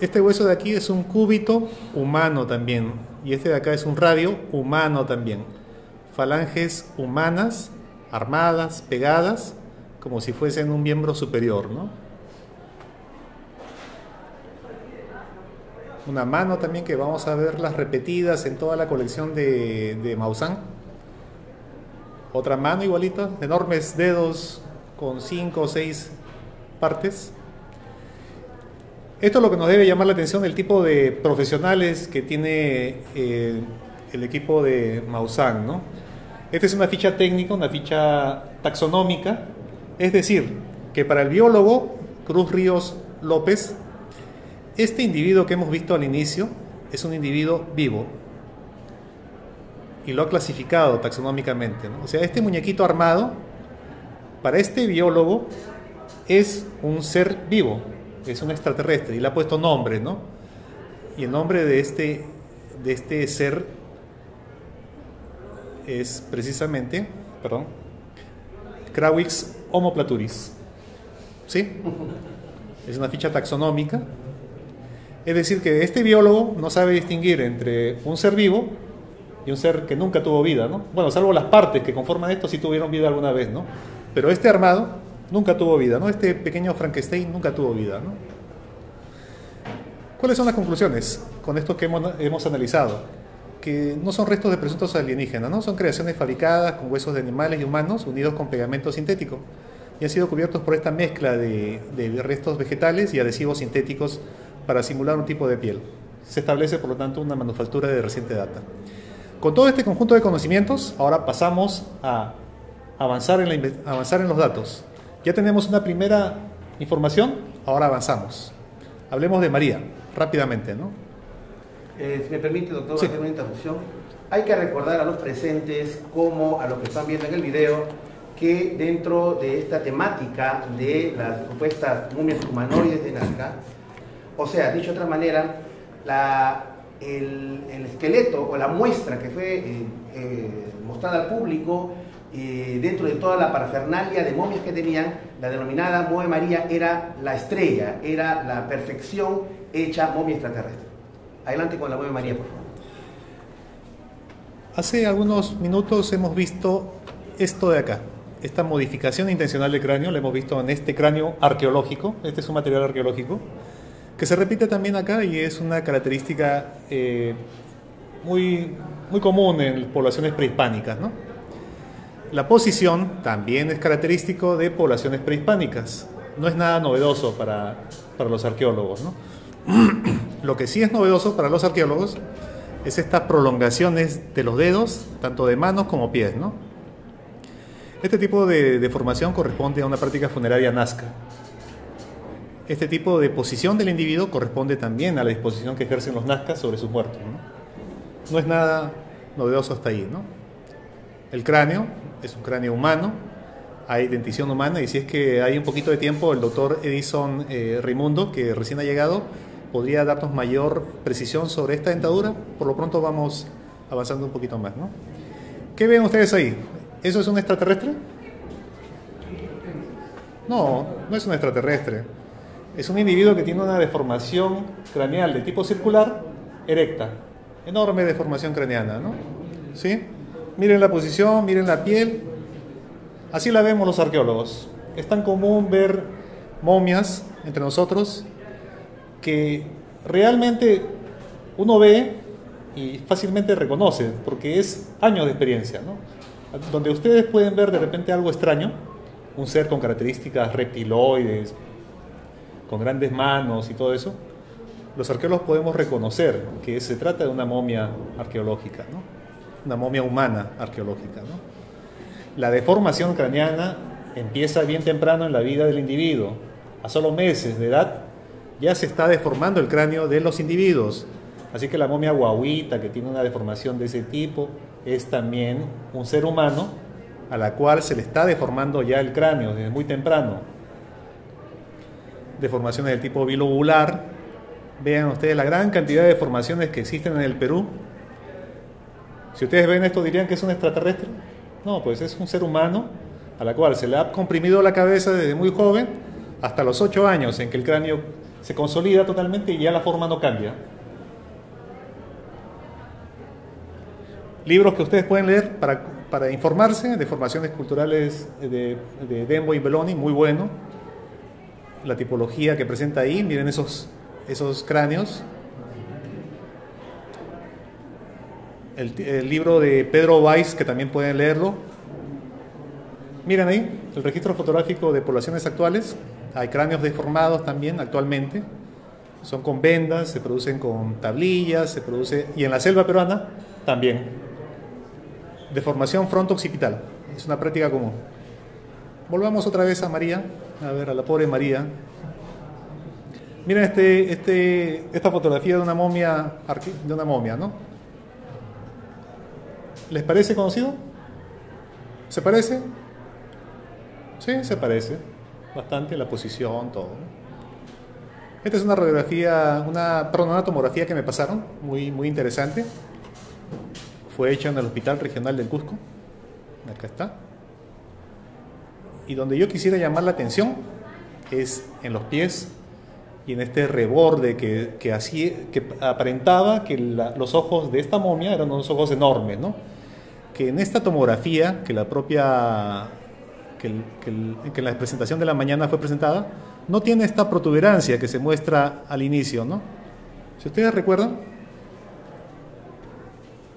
Este hueso de aquí es un cúbito humano también, y este de acá es un radio humano también. Falanges humanas, armadas, pegadas, como si fuesen un miembro superior, ¿no? Una mano también que vamos a ver las repetidas en toda la colección de, de Maussan. Otra mano igualita, enormes dedos con cinco o seis partes. Esto es lo que nos debe llamar la atención del tipo de profesionales que tiene eh, el equipo de Maussan. ¿no? Esta es una ficha técnica, una ficha taxonómica, es decir, que para el biólogo Cruz Ríos López, este individuo que hemos visto al inicio es un individuo vivo y lo ha clasificado taxonómicamente. O sea, este muñequito armado, para este biólogo, es un ser vivo, es un extraterrestre y le ha puesto nombre, ¿no? Y el nombre de este, de este ser es precisamente, perdón, Crawix homoplaturis. ¿Sí? Es una ficha taxonómica. Es decir, que este biólogo no sabe distinguir entre un ser vivo y un ser que nunca tuvo vida, ¿no? Bueno, salvo las partes que conforman esto, sí tuvieron vida alguna vez, ¿no? Pero este armado nunca tuvo vida, ¿no? Este pequeño Frankenstein nunca tuvo vida, ¿no? ¿Cuáles son las conclusiones con esto que hemos analizado? Que no son restos de presuntos alienígenas, ¿no? Son creaciones fabricadas con huesos de animales y humanos unidos con pegamento sintético y han sido cubiertos por esta mezcla de, de restos vegetales y adhesivos sintéticos para simular un tipo de piel. Se establece, por lo tanto, una manufactura de reciente data. Con todo este conjunto de conocimientos, ahora pasamos a avanzar en, la, avanzar en los datos. Ya tenemos una primera información, ahora avanzamos. Hablemos de María, rápidamente, ¿no? Eh, si me permite, doctor, hacer una interrupción. Hay que recordar a los presentes, como a los que están viendo en el video, que dentro de esta temática de las supuestas momias humanoides de Nazca, o sea, dicho de otra manera, la, el, el, esqueleto o la muestra que fue eh, eh, mostrada al público eh, dentro de toda la parafernalia de momias que tenían, la denominada Moe María era la estrella, era la perfección hecha momia extraterrestre. Adelante con la Moe María, por favor. Hace algunos minutos hemos visto esto de acá, esta modificación intencional del cráneo, lo hemos visto en este cráneo arqueológico, este es un material arqueológico, que se repite también acá y es una característica eh, muy, muy común en poblaciones prehispánicas, ¿no? La posición también es característico de poblaciones prehispánicas. No es nada novedoso para, para los arqueólogos. ¿no? Lo que sí es novedoso para los arqueólogos es estas prolongaciones de los dedos, tanto de manos como pies. ¿no? Este tipo de deformación corresponde a una práctica funeraria nazca. Este tipo de posición del individuo corresponde también a la disposición que ejercen los nazcas sobre sus muertos. ¿no? es nada novedoso hasta ahí. ¿no? El cráneo es un cráneo humano, hay dentición humana y si es que hay un poquito de tiempo, el doctor Edison eh, Raimundo, que recién ha llegado, podría darnos mayor precisión sobre esta dentadura. Por lo pronto vamos avanzando un poquito más. ¿Qué ven ustedes ahí? ¿Eso es un extraterrestre? No, no es un extraterrestre. Es un individuo que tiene una deformación craneal de tipo circular erecta. Enorme deformación craneana, ¿no? ¿Sí? Miren la posición, miren la piel. Así la vemos los arqueólogos. Es tan común ver momias entre nosotros que realmente uno ve y fácilmente reconoce, porque es años de experiencia. ¿no? Donde ustedes pueden ver de repente algo extraño, un ser con características reptiloides, con grandes manos y todo eso, los arqueólogos podemos reconocer que se trata de una momia arqueológica. ¿no? una momia humana arqueológica. ¿no? La deformación craneana empieza bien temprano en la vida del individuo. A solo meses de edad ya se está deformando el cráneo de los individuos. Así que la momia guaguita, que tiene una deformación de ese tipo, es también un ser humano a la cual se le está deformando ya el cráneo desde muy temprano. Deformaciones del tipo bilobular. Vean ustedes la gran cantidad de deformaciones que existen en el Perú Si ustedes ven esto, dirían que es un extraterrestre. No, pues es un ser humano a la cual se le ha comprimido la cabeza desde muy joven hasta los 8 años, en que el cráneo se consolida totalmente y ya la forma no cambia. Libros que ustedes pueden leer para, para informarse de formaciones culturales de, de Dembo y Belloni, muy bueno. La tipología que presenta ahí, miren esos, esos cráneos. El, el libro de Pedro Weiss, que también pueden leerlo. Miren ahí, el registro fotográfico de poblaciones actuales. Hay cráneos deformados también actualmente. Son con vendas, se producen con tablillas, se produce y en la selva peruana también. Deformación fronto-occipital. Es una práctica común. Volvamos otra vez a María, a ver a la pobre María. Miren este, este, esta fotografía de una momia, de una momia, ¿no? ¿Les parece conocido? ¿Se parece? Sí, se parece. Bastante la posición, todo. Esta es una radiografía, una, perdón, tomografía que me pasaron, muy, muy interesante. Fue hecha en el Hospital Regional del Cusco. Acá está. Y donde yo quisiera llamar la atención es en los pies y en este reborde que, aparentaba que los ojos de esta momia eran unos ojos enormes, ¿no? Que en esta tomografía, que la propia, que, el, que la presentación de la mañana fue presentada, no tiene esta protuberancia que se muestra al inicio, ¿no? Si ustedes recuerdan,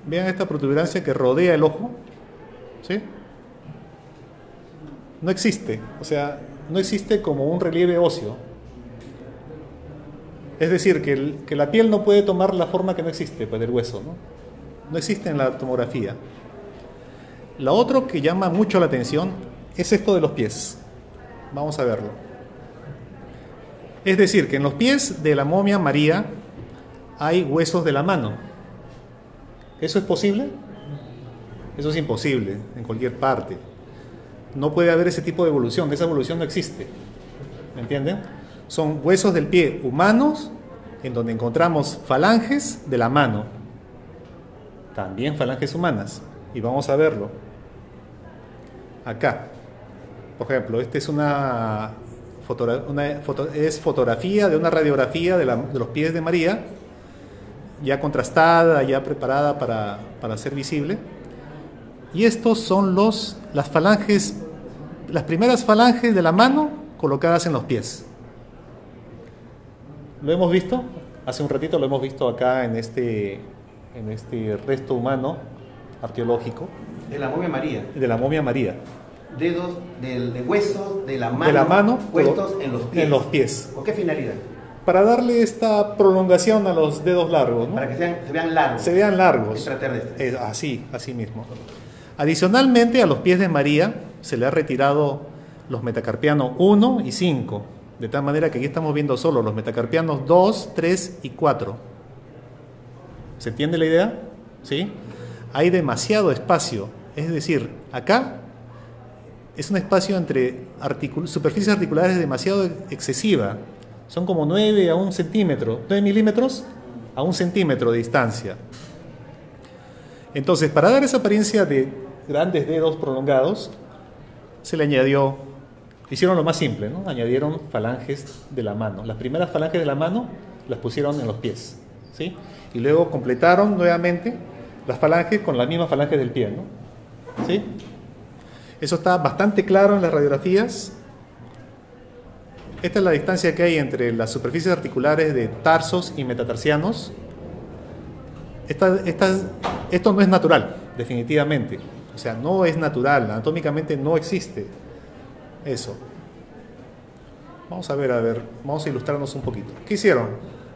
vean esta protuberancia que rodea el ojo, ¿sí? No existe, o sea, no existe como un relieve óseo. Es decir, que, el, que la piel no puede tomar la forma que no existe, pues del hueso, ¿no? No existe en la tomografía. La otro que llama mucho la atención es esto de los pies. Vamos a verlo. Es decir, que en los pies de la momia María hay huesos de la mano. ¿Eso es posible? Eso es imposible en cualquier parte. No puede haber ese tipo de evolución, esa evolución no existe. ¿Me entienden? Son huesos del pie humanos en donde encontramos falanges de la mano. También falanges humanas. Y vamos a verlo. Acá. Por ejemplo, esta es una, foto es fotografía de una radiografía de, los pies de María, ya contrastada, ya preparada para, para ser visible. Y estos son los, las falanges, las primeras falanges de la mano colocadas en los pies. ¿Lo hemos visto? Hace un ratito lo hemos visto acá en este, en este resto humano arqueológico. De la momia María. De la momia María. Dedos de, de huesos de la mano, de la mano puestos en los pies. En los pies. ¿Con qué finalidad? Para darle esta prolongación a los dedos largos. ¿no? Para que sean, se vean largos. Se vean largos. Extraterrestres. Eh, así, así mismo. Adicionalmente, a los pies de María se le ha retirado los metacarpianos 1 y 5, de tal manera que aquí estamos viendo solo los metacarpianos 2, 3 y 4. ¿Se entiende la idea? ¿Sí? Hay demasiado espacio, es decir, acá es un espacio entre articul superficies articulares demasiado excesiva. Son como 9 a 1 centímetro, 9 milímetros a 1 centímetro de distancia. Entonces, para dar esa apariencia de grandes dedos prolongados, se le añadió, hicieron lo más simple, ¿no? añadieron falanges de la mano. Las primeras falanges de la mano las pusieron en los pies, ¿sí? Y luego completaron nuevamente las falanges con las mismas falanges del pie, ¿no? ¿Sí? Eso está bastante claro en las radiografías. Esta es la distancia que hay entre las superficies articulares de tarsos y metatarsianos. Esto no es natural, definitivamente. O sea, no es natural, anatómicamente no existe eso. Vamos a ver, a ver, vamos a ilustrarnos un poquito. ¿Qué hicieron?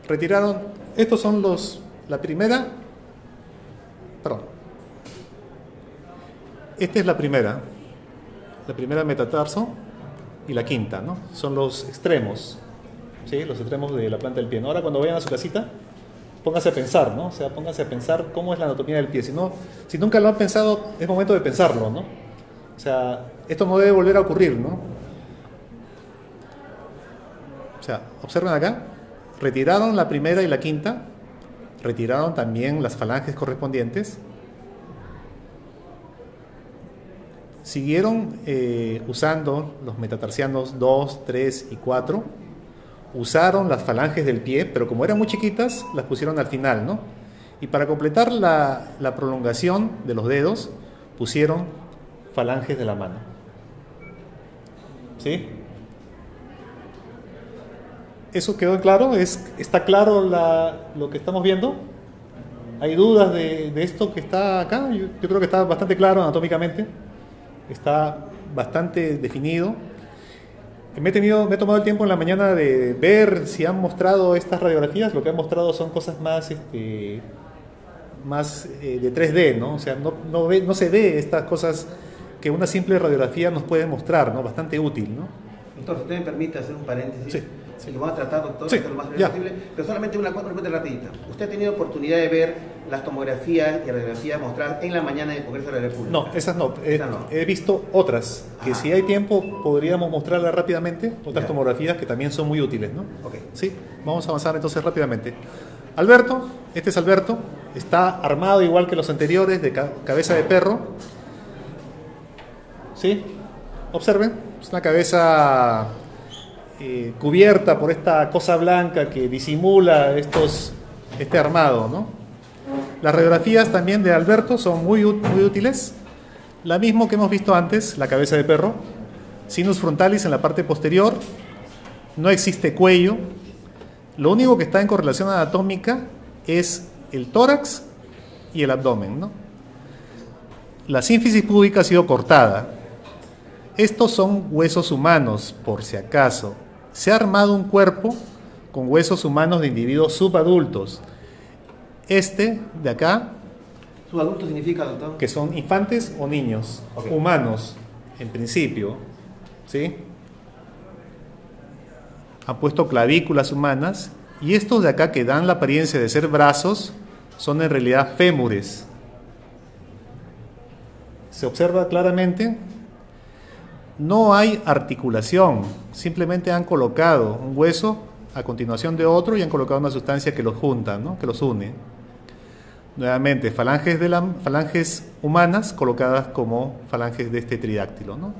Retiraron, estos son los, la primera, perdón, esta es la primera, la primera metatarso y la quinta, ¿no? Son los extremos, ¿sí? Los extremos de la planta del pie. Ahora cuando vayan a su casita, póngase a pensar, ¿no? O sea, póngase a pensar cómo es la anatomía del pie. Si, no, si nunca lo han pensado, es momento de pensarlo, ¿no? O sea, esto no debe volver a ocurrir, ¿no? O sea, observen acá, retiraron la primera y la quinta, retiraron también las falanges correspondientes, siguieron eh, usando los metatarsianos 2, 3 y 4. Usaron las falanges del pie, pero como eran muy chiquitas, las pusieron al final, ¿no? Y para completar la, la prolongación de los dedos, pusieron falanges de la mano. ¿Sí? ¿Eso quedó claro? ¿Es, ¿Está claro la, lo que estamos viendo? ¿Hay dudas de, de esto que está acá? Yo, yo creo que está bastante claro anatómicamente está bastante definido. Me he, tenido, me he tomado el tiempo en la mañana de ver si han mostrado estas radiografías. Lo que han mostrado son cosas más, este, más eh, de 3D, ¿no? O sea, no, no, ve, no, se ve estas cosas que una simple radiografía nos puede mostrar, ¿no? Bastante útil, ¿no? Doctor, si usted me permite hacer un paréntesis. Sí. Sí. Que vamos a tratar, doctor, Sí, lo más breve posible, pero solamente una cosa rapidita. ¿Usted ha tenido oportunidad de ver las tomografías y radiografías mostradas en la mañana del Congreso de la República? No, esas no. He, Esas no. he visto otras, que si hay tiempo podríamos mostrarlas rápidamente, otras Ya. tomografías que también son muy útiles, ¿no? Ok. Sí, vamos a avanzar entonces rápidamente. Alberto, este es Alberto, está armado igual que los anteriores, de ca- cabeza de perro. ¿Sí? Observen, es una cabeza eh, cubierta por esta cosa blanca que disimula estos, este armado, ¿no? Las radiografías también de Alberto son muy, muy útiles. La misma que hemos visto antes, la cabeza de perro. Sinus frontalis en la parte posterior. No existe cuello. Lo único que está en correlación anatómica es el tórax y el abdomen. ¿no? La sínfisis púbica ha sido cortada. Estos son huesos humanos, por si acaso. Se ha armado un cuerpo con huesos humanos de individuos subadultos. Este de acá, ¿Subadulto significa, doctor? que son infantes o niños, humanos, en principio, ¿sí? Han puesto clavículas humanas y estos de acá que dan la apariencia de ser brazos son en realidad fémures. Se observa claramente, no hay articulación, simplemente han colocado un hueso a continuación de otro y han colocado una sustancia que los junta, ¿no? que los une. Nuevamente, falanges, de la, falanges humanas colocadas como falanges de este tridáctilo. ¿no?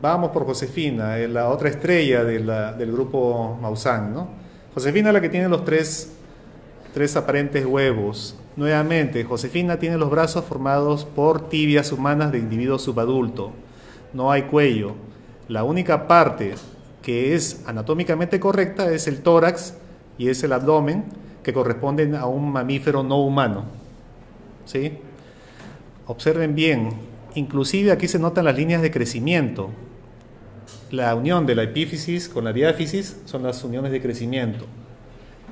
Vamos por Josefina, eh, la otra estrella de la- del grupo Maussan. ¿no? Josefina es la que tiene los tres, tres aparentes huevos. Nuevamente, Josefina tiene los brazos formados por tibias humanas de individuo subadulto. No hay cuello. La única parte que es anatómicamente correcta es el tórax y es el abdomen, que corresponden a un mamífero no humano. ¿Sí? Observen bien, inclusive aquí se notan las líneas de crecimiento. La unión de la epífisis con la diáfisis son las uniones de crecimiento.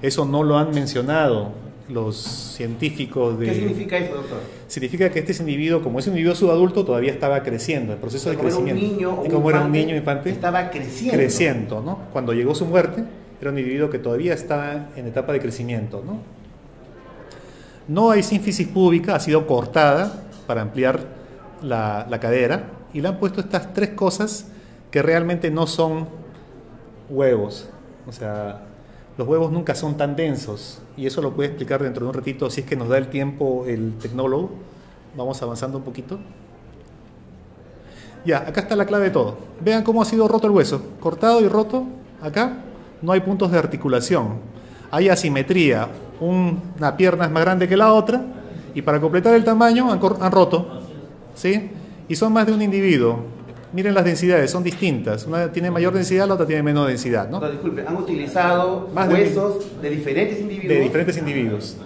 Eso no lo han mencionado los científicos de... ¿Qué significa eso, doctor? Significa que este individuo, como es un individuo subadulto, todavía estaba creciendo, el proceso de Como era un crecimiento. niño o como era un niño infante, Estaba creciendo. creciendo, ¿no? Cuando llegó su muerte, era un individuo que todavía estaba en etapa de crecimiento, ¿no? No hay sínfisis púbica, ha sido cortada para ampliar la, la cadera y le han puesto estas tres cosas que realmente no son huevos. O sea, los huevos nunca son tan densos y eso lo puede explicar dentro de un ratito si es que nos da el tiempo el tecnólogo. Vamos avanzando un poquito. Ya, acá está la clave de todo. Vean cómo ha sido roto el hueso. Cortado y roto. Acá no hay puntos de articulación. Hay asimetría. Un- una pierna es más grande que la otra y para completar el tamaño han, han roto. ¿Sí? Y son más de un individuo. Miren las densidades, son distintas. Una tiene mayor densidad, la otra tiene menor densidad. ¿no? Disculpe, han utilizado Más de- huesos de, diferentes individuos. de diferentes individuos.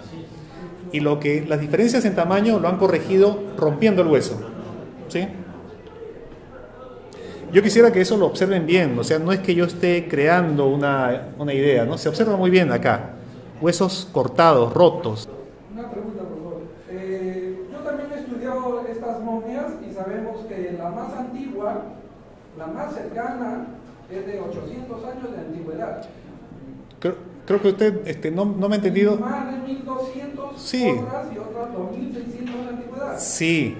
Y lo que las diferencias en tamaño lo han corregido rompiendo el hueso. ¿Sí? Yo quisiera que eso lo observen bien, o sea, no es que yo esté creando una, una idea, ¿no? Se observa muy bien acá. Huesos cortados, rotos. Una pregunta, por favor. Eh, yo también he estudiado estas momias y sabemos que la más antigua, la más cercana, es de 800 años de antigüedad. Creo, creo que usted este, no, no me ha entendido. Más de 1200 Sí. otras y otras 2600 de antigüedad. Sí,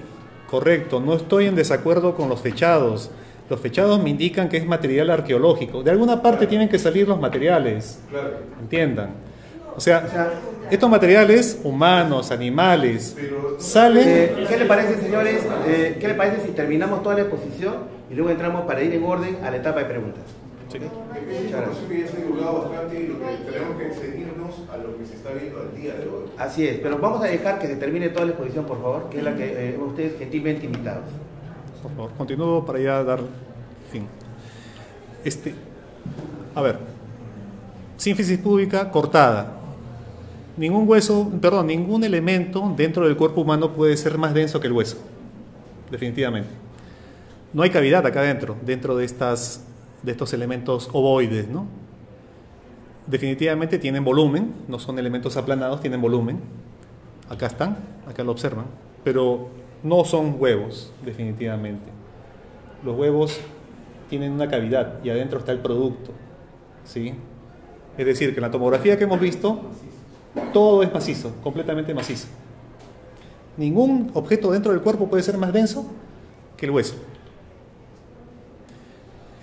correcto. No estoy en desacuerdo con los fechados. Los fechados me indican que es material arqueológico. De alguna parte tienen que salir los materiales. Entiendan. O sea, estos materiales, humanos, animales, salen... Eh, ¿Qué le parece, señores? Eh, ¿Qué le parece si terminamos toda la exposición y luego entramos para ir en orden a la etapa de preguntas? Sí. Es un proceso que ya se ha divulgado bastante y lo que tenemos que seguirnos a lo que se está viendo al día de hoy. Así es, pero vamos a dejar que se termine toda la exposición, por favor, que es la que eh, ustedes gentilmente invitados. Por favor, continúo para ya dar fin. Este, a ver, sínfisis pública cortada. Ningún hueso, perdón, ningún elemento dentro del cuerpo humano puede ser más denso que el hueso, definitivamente. No hay cavidad acá adentro, dentro de, estas, de estos elementos ovoides, ¿no? Definitivamente tienen volumen, no son elementos aplanados, tienen volumen. Acá están, acá lo observan, pero no son huevos, definitivamente. Los huevos tienen una cavidad y adentro está el producto, ¿sí? Es decir, que en la tomografía que hemos visto, todo es macizo, completamente macizo. Ningún objeto dentro del cuerpo puede ser más denso que el hueso.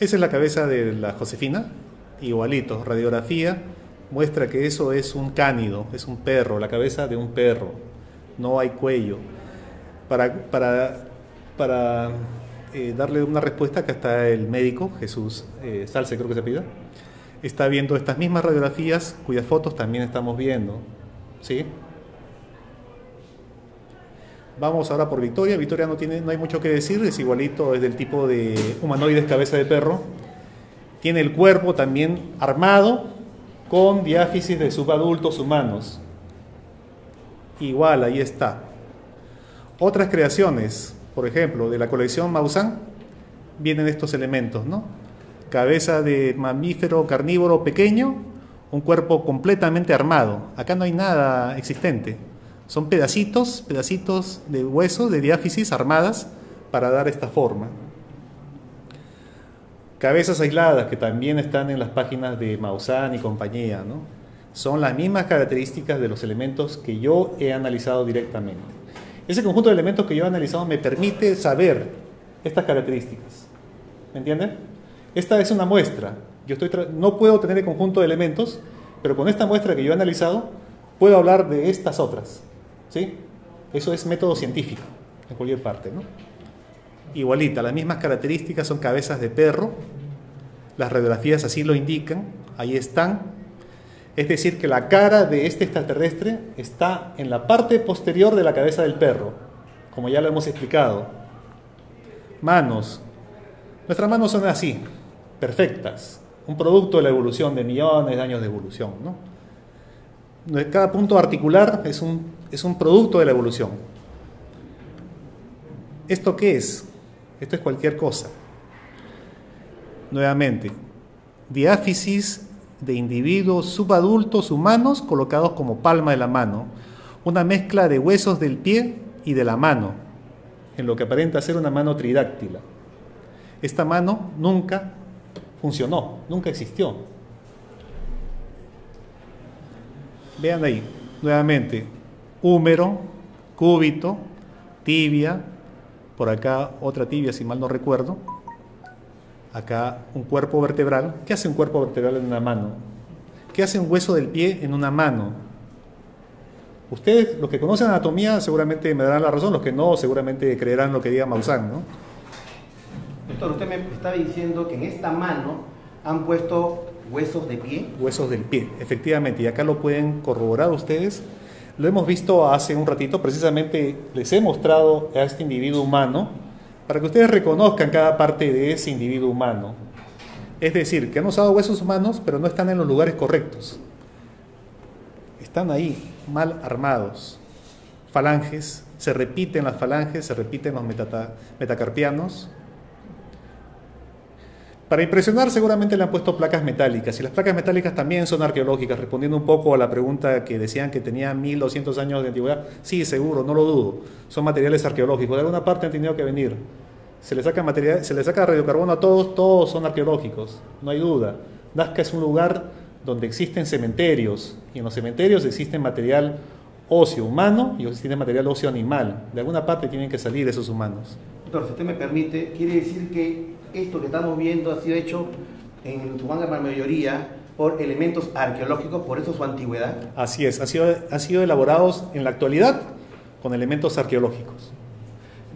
Esa es la cabeza de la Josefina, igualito, radiografía muestra que eso es un cánido, es un perro, la cabeza de un perro, no hay cuello. Para, para, para eh, darle una respuesta, acá está el médico, Jesús eh, Salce creo que se pida, está viendo estas mismas radiografías cuyas fotos también estamos viendo. ¿Sí? Vamos ahora por Victoria. Victoria no, tiene, no hay mucho que decir, es igualito, es del tipo de humanoides cabeza de perro. Tiene el cuerpo también armado con diáfisis de subadultos humanos. Igual, ahí está. Otras creaciones, por ejemplo, de la colección Maussan, vienen estos elementos, ¿no? Cabeza de mamífero carnívoro pequeño, un cuerpo completamente armado. Acá no hay nada existente. Son pedacitos, pedacitos de hueso, de diáfisis armadas para dar esta forma. Cabezas aisladas que también están en las páginas de Maussan y compañía, ¿no? Son las mismas características de los elementos que yo he analizado directamente. Ese conjunto de elementos que yo he analizado me permite saber estas características. ¿Me entienden? Esta es una muestra. Yo estoy no puedo tener el conjunto de elementos, pero con esta muestra que yo he analizado, puedo hablar de estas otras. ¿Sí? Eso es método científico, en cualquier parte, ¿no? Igualita, las mismas características son cabezas de perro, las radiografías así lo indican, ahí están. Es decir, que la cara de este extraterrestre está en la parte posterior de la cabeza del perro, como ya lo hemos explicado. Manos. Nuestras manos son así, perfectas, un producto de la evolución, de millones de años de evolución. ¿no? Cada punto articular es un, es un producto de la evolución. ¿Esto qué es? Esto es cualquier cosa. Nuevamente, diáfisis de individuos subadultos humanos colocados como palma de la mano, una mezcla de huesos del pie y de la mano, en lo que aparenta ser una mano tridáctila. Esta mano nunca funcionó, nunca existió. Vean ahí, nuevamente, húmero, cúbito, tibia, por acá otra tibia si mal no recuerdo, acá un cuerpo vertebral. ¿Qué hace un cuerpo vertebral en una mano? ¿Qué hace un hueso del pie en una mano? Ustedes, los que conocen anatomía, seguramente me darán la razón, los que no, seguramente creerán lo que diga Maussan, ¿no? Doctor, usted me está diciendo que en esta mano han puesto huesos de pie. Huesos del pie, efectivamente, y acá lo pueden corroborar ustedes. Lo hemos visto hace un ratito, precisamente les he mostrado a este individuo humano para que ustedes reconozcan cada parte de ese individuo humano. Es decir, que han usado huesos humanos, pero no están en los lugares correctos. Están ahí, mal armados. Falanges, se repiten las falanges, se repiten los metacarpianos, para impresionar seguramente le han puesto placas metálicas y las placas metálicas también son arqueológicas, respondiendo un poco a la pregunta que decían que tenían 1200 años de antigüedad. Sí, seguro, no lo dudo. Son materiales arqueológicos, de alguna parte han tenido que venir. Se le saca material, se le saca radiocarbono a todos, todos son arqueológicos, no hay duda. Nazca es un lugar donde existen cementerios y en los cementerios existe material óseo humano y existe material óseo animal. De alguna parte tienen que salir esos humanos. Doctor, si usted me permite, quiere decir que esto que estamos viendo ha sido hecho en su gran mayoría por elementos arqueológicos, por eso su antigüedad. Así es, ha sido, ha sido elaborados en la actualidad con elementos arqueológicos.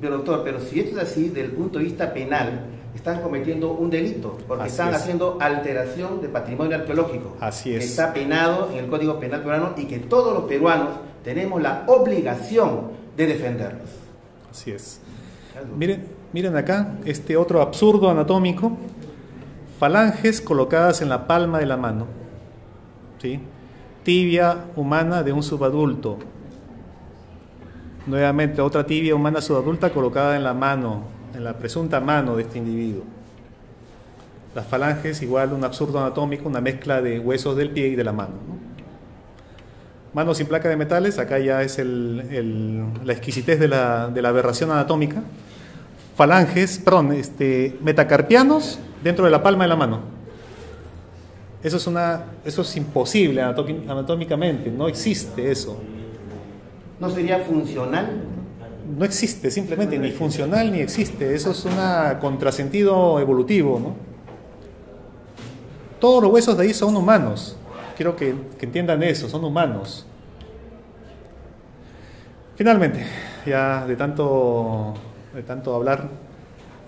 Pero doctor, pero si esto es así, del punto de vista penal, están cometiendo un delito, porque Así están es. haciendo alteración de patrimonio arqueológico. Así que es. está penado en el Código Penal peruano y que todos los peruanos tenemos la obligación de defenderlos. Así es. Miren, miren acá este otro absurdo anatómico. Falanges colocadas en la palma de la mano. ¿sí? Tibia humana de un subadulto. Nuevamente, otra tibia humana subadulta colocada en la mano, en la presunta mano de este individuo. Las falanges, igual un absurdo anatómico, una mezcla de huesos del pie y de la mano. ¿no? Mano sin placa de metales, acá ya es la exquisitez de la aberración anatómica. Falanges, perdón, este, metacarpianos dentro de la palma de la mano. Eso es, una, eso es imposible anatómi- anatómicamente, no existe eso. ¿No sería funcional? No existe, simplemente, ni funcional ni existe. Eso es un contrasentido evolutivo. ¿no? Todos los huesos de ahí son humanos. Quiero que, que entiendan eso, son humanos. Finalmente, ya de tanto, de tanto hablar,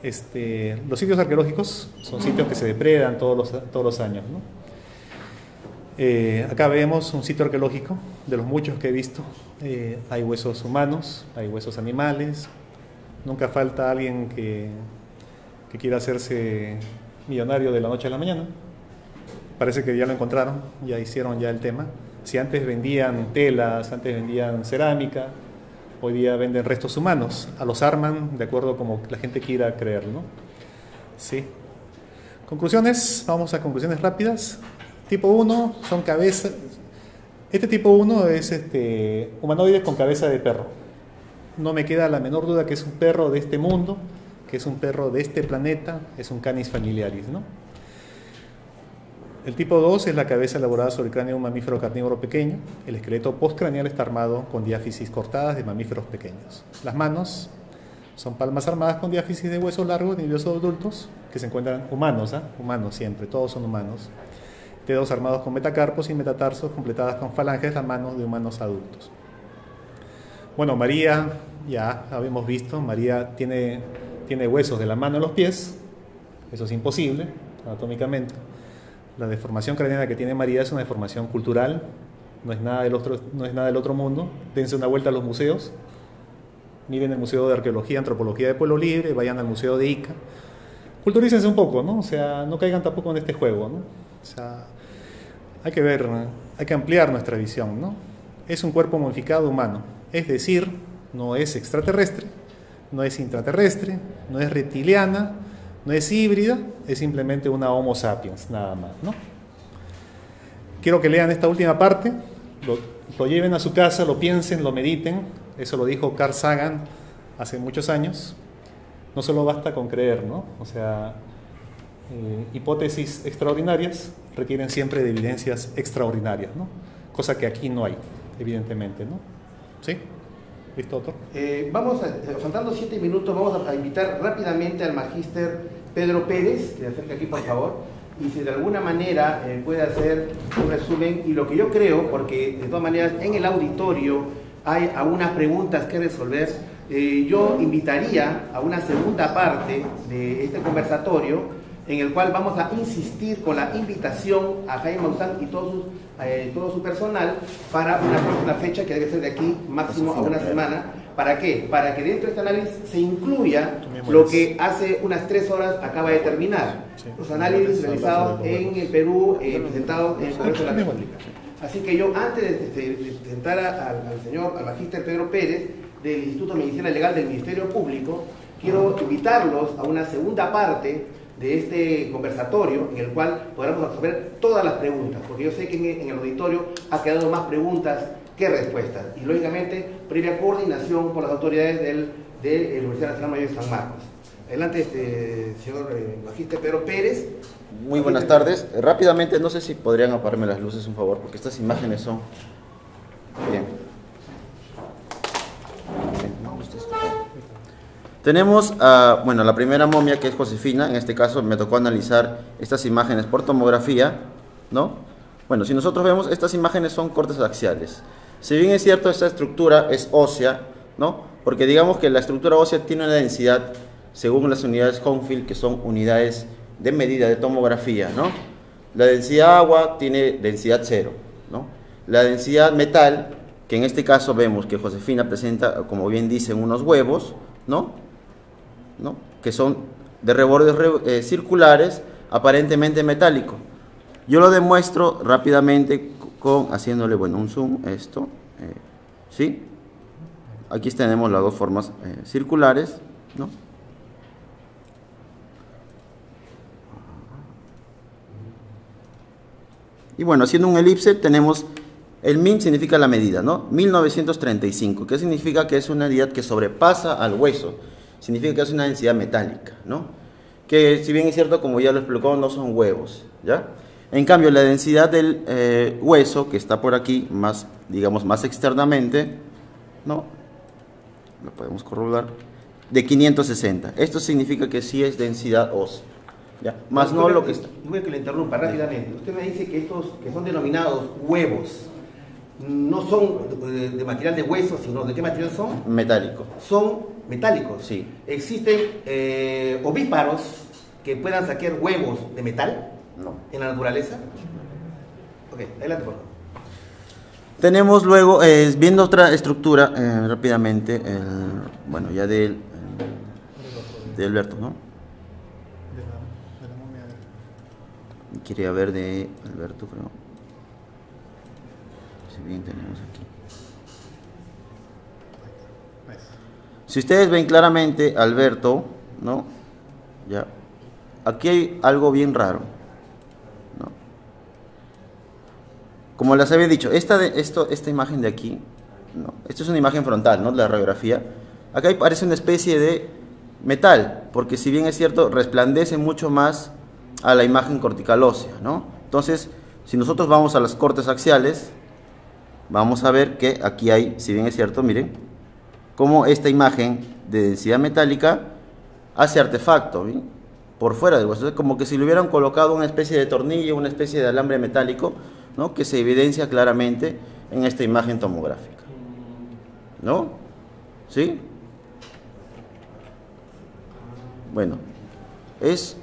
este, los sitios arqueológicos son sitios que se depredan todos los, años. Eh, acá vemos un sitio arqueológico, de los muchos que he visto. Eh, hay huesos humanos, hay huesos animales. Nunca falta alguien que, que quiera hacerse millonario de la noche a la mañana. Parece que ya lo encontraron, ya hicieron ya el tema. Si antes vendían telas, antes vendían cerámica, hoy día venden restos humanos. A los arman de acuerdo como la gente quiera creer, ¿no? Sí. Conclusiones, vamos a conclusiones rápidas. Tipo 1 son cabezas. Este tipo 1 es este, humanoides con cabeza de perro. No me queda la menor duda que es un perro de este mundo, que es un perro de este planeta, es un canis familiaris, ¿no? El tipo 2 es la cabeza elaborada sobre el cráneo de un mamífero carnívoro pequeño. El esqueleto postcraneal está armado con diáfisis cortadas de mamíferos pequeños. Las manos son palmas armadas con diáfisis de huesos largos huesos adultos que se encuentran humanos, ¿ah? humanos siempre, todos son humanos. Dedos armados con metacarpos y metatarsos completadas con falanges las manos de humanos adultos. Bueno, María, ya habíamos visto, María tiene, tiene huesos de la mano en los pies, eso es imposible anatómicamente. La deformación craneana que tiene María es una deformación cultural, no es nada del otro, no es nada del otro mundo. Dense una vuelta a los museos, miren el Museo de Arqueología, Antropología de Pueblo Libre, vayan al Museo de Ica. Culturícense un poco, ¿no? O sea, no caigan tampoco en este juego, ¿no? O sea, hay que ver, hay que ampliar nuestra visión, ¿no? Es un cuerpo modificado humano, es decir, no es extraterrestre, no es intraterrestre, no es reptiliana, no es híbrida, es simplemente una Homo sapiens, nada más, ¿no? Quiero que lean esta última parte, lo, lleven a su casa, lo piensen, lo mediten, eso lo dijo Carl Sagan hace muchos años. No solo basta con creer, ¿no? O sea, eh, hipótesis extraordinarias requieren siempre de evidencias extraordinarias, ¿no? Cosa que aquí no hay, evidentemente, ¿no? ¿Sí? Eh, vamos, a, faltando siete minutos, vamos a, invitar rápidamente al magíster Pedro Pérez, que se acerque aquí por favor, y si de alguna manera eh, puede hacer un resumen, y lo que yo creo, porque de todas maneras en el auditorio hay algunas preguntas que resolver, eh, yo invitaría a una segunda parte de este conversatorio, en el cual vamos a insistir con la invitación a Jaime Maussan y todo su, eh, todo su personal para una próxima fecha que debe ser de aquí máximo a una semana. ¿Para qué? Para que dentro de este análisis se incluya lo que hace unas tres horas acaba de terminar. Los análisis realizados en el Perú, eh, presentados en el Congreso de la República. Así que yo, antes de, presentar al, al señor, al magíster Pedro Pérez, del Instituto de Medicina Legal del Ministerio Público, quiero invitarlos a una segunda parte de este conversatorio en el cual podremos resolver todas las preguntas, porque yo sé que en el, auditorio ha quedado más preguntas que respuestas, y lógicamente previa coordinación con las autoridades del, de la Universidad Nacional Mayor de San Marcos. Adelante, este, señor eh, Pedro Pérez. Muy buenas tardes. Eh, Rápidamente, no sé si podrían apagarme las luces, un favor, porque estas imágenes son... Bien, no, usted está- Tenemos, a, bueno, la primera momia que es Josefina. En este caso me tocó analizar estas imágenes por tomografía, ¿no? Bueno, si nosotros vemos, estas imágenes son cortes axiales. Si bien es cierto, esta estructura es ósea, ¿no? Porque digamos que la estructura ósea tiene una densidad, según las unidades Homefield, que son unidades de medida de tomografía, ¿no? La densidad agua tiene densidad cero, ¿no? La densidad metal, que en este caso vemos que Josefina presenta, como bien dicen, unos huevos, ¿no? ¿No? Que son de rebordes re- eh, circulares, aparentemente metálicos. Yo lo demuestro rápidamente con haciéndole, bueno, un zoom, esto, eh, ¿sí? Aquí tenemos las dos formas eh, circulares, ¿no? Y bueno, haciendo un elipse tenemos, el min significa la medida, ¿no? 1935, que significa que es una unidad que sobrepasa al hueso, significa que es una densidad metálica, ¿no? Que si bien es cierto, como ya lo explicó, no son huevos, ¿ya? En cambio, la densidad del eh, hueso, que está por aquí, más, digamos, más externamente, ¿no? Lo podemos corroborar, de 560. Esto significa que sí es densidad ósea, ¿ya? Más no lo que está... Voy a que le interrumpa rápidamente. Usted me dice que estos que son denominados huevos no son de, de material de hueso, sino de qué material son? metálico. Son metálicos. Sí. ¿Existen eh, ovíparos que puedan sacar huevos de metal No. en la naturaleza? Ok, adelante por favor. Tenemos luego, eh, viendo otra estructura eh, rápidamente, el- bueno, ya del, de Alberto, ¿no? De la, de la momia de- Quería ver de Alberto, creo. Si bien tenemos aquí. Si ustedes ven claramente, Alberto, ¿no? Ya. Aquí hay algo bien raro. ¿no? Como les había dicho, esta, de, esto, esta imagen de aquí, ¿no? Esto es una imagen frontal, ¿no? La radiografía. Acá parece una especie de metal, porque si bien es cierto, resplandece mucho más a la imagen cortical ósea, ¿no? Entonces, si nosotros vamos a las cortes axiales, vamos a ver que aquí hay, si bien es cierto, miren, cómo esta imagen de densidad metálica hace artefacto ¿bien? por fuera del hueso. Es como que si le hubieran colocado una especie de tornillo, una especie de alambre metálico, ¿no? que se evidencia claramente en esta imagen tomográfica. ¿No? ¿Sí? Bueno, es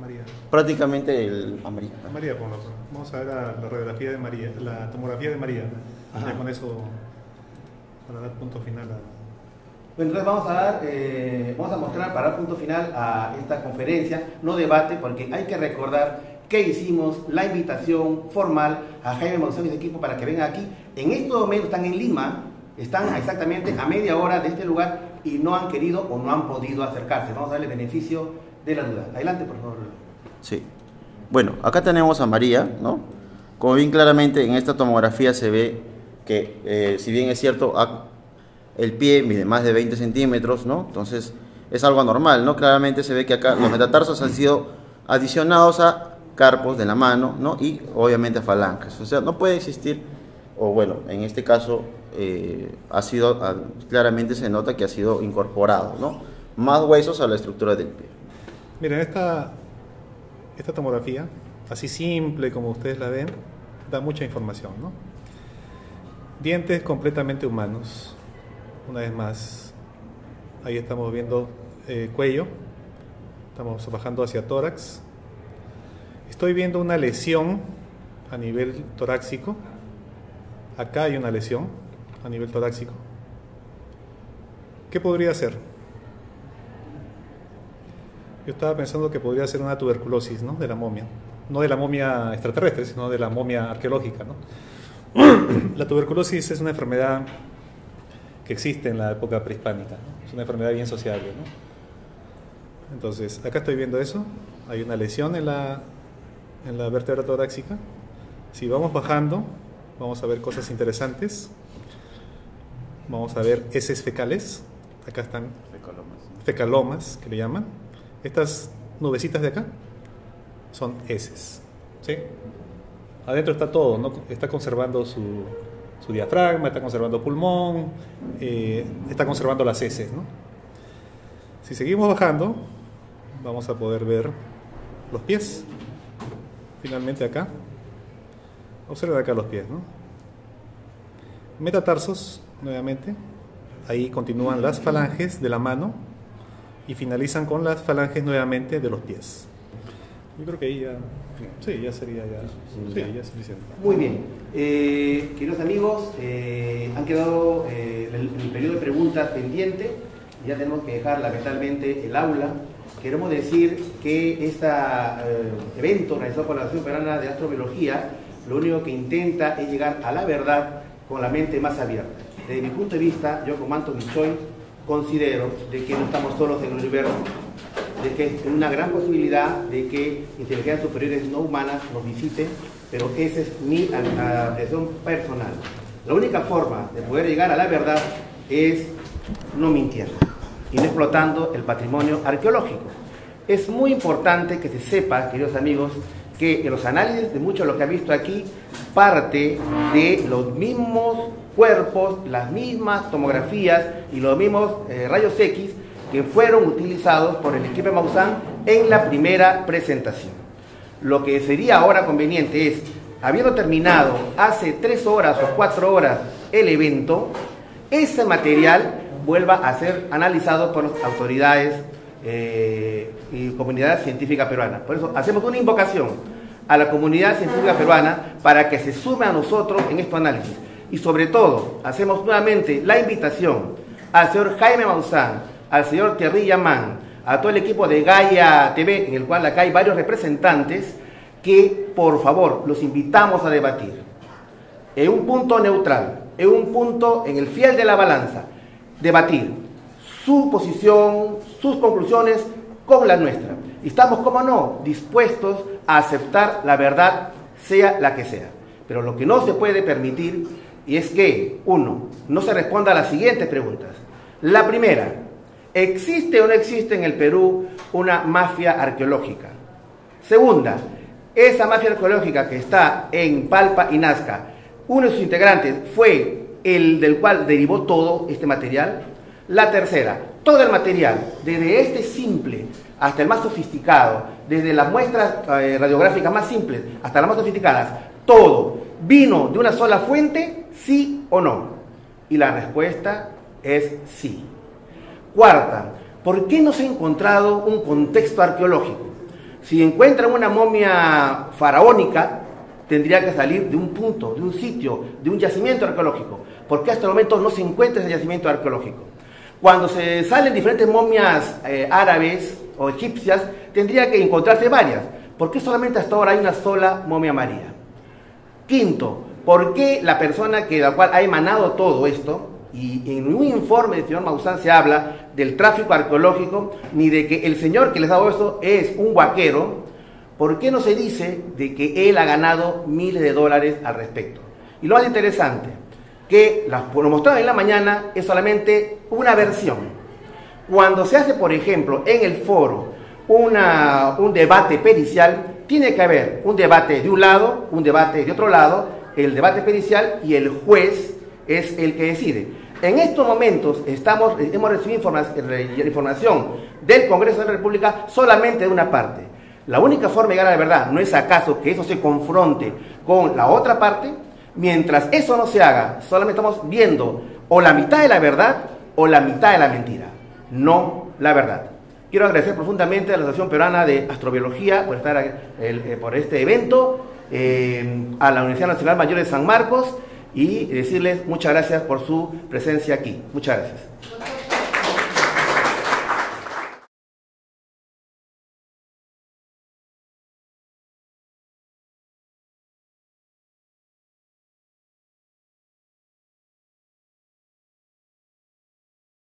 María. prácticamente el amarillo. María. Vamos a ver la, radiografía de María, la tomografía de María. Ya con eso, para dar punto final a. Bueno, entonces vamos a dar, eh, vamos a mostrar para dar punto final a esta conferencia, no debate, porque hay que recordar que hicimos la invitación formal a Jaime Monzón y su equipo para que vengan aquí. En estos momentos están en Lima, están exactamente a media hora de este lugar y no han querido o no han podido acercarse. Vamos a darle beneficio de la duda. Adelante, por favor. Sí. Bueno, acá tenemos a María, ¿no? Como bien claramente en esta tomografía se ve que, eh, si bien es cierto, el pie mide más de 20 centímetros, ¿no? Entonces es algo anormal, ¿no? Claramente se ve que acá los metatarsos han sido adicionados a carpos de la mano, ¿no? Y obviamente a falanges. O sea, no puede existir, o bueno, en este caso eh, ha sido, ah, claramente se nota que ha sido incorporado, ¿no? Más huesos a la estructura del pie. Miren, esta, esta tomografía, así simple como ustedes la ven, da mucha información, ¿no? Dientes completamente humanos. Una vez más, ahí estamos viendo eh, cuello, estamos bajando hacia tórax. Estoy viendo una lesión a nivel torácico. Acá hay una lesión a nivel torácico. ¿Qué podría ser? Yo estaba pensando que podría ser una tuberculosis, ¿no? De la momia. No de la momia extraterrestre, sino de la momia arqueológica, ¿no? La tuberculosis es una enfermedad que existe en la época prehispánica, ¿no? Es una enfermedad bien sociable, ¿no? Entonces, acá estoy viendo eso. Hay una lesión en la, en la vértebra torácica. Si vamos bajando, vamos a ver cosas interesantes. Vamos a ver heces fecales. Acá están fecalomas, que le llaman. Estas nubecitas de acá son heces. ¿sí? Adentro está todo, ¿no? está conservando su, diafragma, está conservando pulmón, eh, está conservando las heces. ¿no? Si seguimos bajando, vamos a poder ver los pies. Finalmente acá. Observen acá los pies, ¿no? Metatarsos, nuevamente. Ahí continúan las falanges de la mano y finalizan con las falanges nuevamente de los pies. Yo creo que ahí ya, sí, ya sería ya, sí, ya es suficiente. Muy bien. Eh, queridos amigos, eh, han quedado eh, el, el periodo de preguntas pendiente. Ya tenemos que dejar lamentablemente el aula. Queremos decir que este evento organizado por la Asociación Peruana de Astrobiología lo único que intenta es llegar a la verdad con la mente más abierta. Desde mi punto de vista, yo como Anthony Choi considero de que no estamos solos en el universo, de que es una gran posibilidad de que inteligencias superiores no humanas nos visiten, pero esa es mi apreciación personal. La única forma de poder llegar a la verdad es no mintiendo y no explotando el patrimonio arqueológico. Es muy importante que se sepa, queridos amigos, que en los análisis de mucho de lo que ha visto aquí parte de los mismos cuerpos, las mismas tomografías y los mismos eh, rayos X que fueron utilizados por el equipo de Maussan en la primera presentación. Lo que sería ahora conveniente es, habiendo terminado hace tres horas o cuatro horas el evento, ese material vuelva a ser analizado por las autoridades eh, y comunidad científica peruana. Por eso hacemos una invocación a la comunidad científica peruana para que se sume a nosotros en este análisis. Y sobre todo, hacemos nuevamente la invitación al señor Jaime Maussan, al señor Thierry Yaman, a todo el equipo de Gaia TV, en el cual acá hay varios representantes, que por favor los invitamos a debatir en un punto neutral, en un punto en el fiel de la balanza, debatir su posición, sus conclusiones con la nuestra. Y estamos, como no, dispuestos a aceptar la verdad, sea la que sea. Pero lo que no se puede permitir y es que, uno, no se responda a las siguientes preguntas. La primera, ¿existe o no existe en el Perú una mafia arqueológica? Segunda, esa mafia arqueológica que está en Palpa y Nazca, uno de sus integrantes fue el del cual derivó todo este material. La tercera, todo el material, desde este simple hasta el más sofisticado, desde las muestras eh, radiográficas más simples hasta las más sofisticadas, todo vino de una sola fuente, sí o no. Y la respuesta es sí. Cuarta, ¿por qué no se ha encontrado un contexto arqueológico? Si encuentran una momia faraónica, tendría que salir de un punto, de un sitio, de un yacimiento arqueológico. ¿Por qué hasta el momento no se encuentra ese yacimiento arqueológico? Cuando se salen diferentes momias eh, árabes o egipcias, tendría que encontrarse varias. ¿Por qué solamente hasta ahora hay una sola momia María? Quinto, ¿por qué la persona que la cual ha emanado todo esto, y en un informe del señor Maussan se habla del tráfico arqueológico, ni de que el señor que les ha dado esto es un vaquero, ¿por qué no se dice de que él ha ganado miles de dólares al respecto? Y lo más interesante, que lo mostrado en la mañana es solamente una versión. Cuando se hace, por ejemplo, en el foro una, un debate pericial, tiene que haber un debate de un lado, un debate de otro lado, el debate pericial y el juez es el que decide. En estos momentos estamos, hemos recibido información del Congreso de la República solamente de una parte. La única forma de llegar a la verdad no es acaso que eso se confronte con la otra parte. Mientras eso no se haga, solamente estamos viendo o la mitad de la verdad o la mitad de la mentira, no la verdad. Quiero agradecer profundamente a la Asociación Peruana de Astrobiología por estar eh, por este evento, eh, a la Universidad Nacional Mayor de San Marcos y decirles muchas gracias por su presencia aquí. Muchas gracias.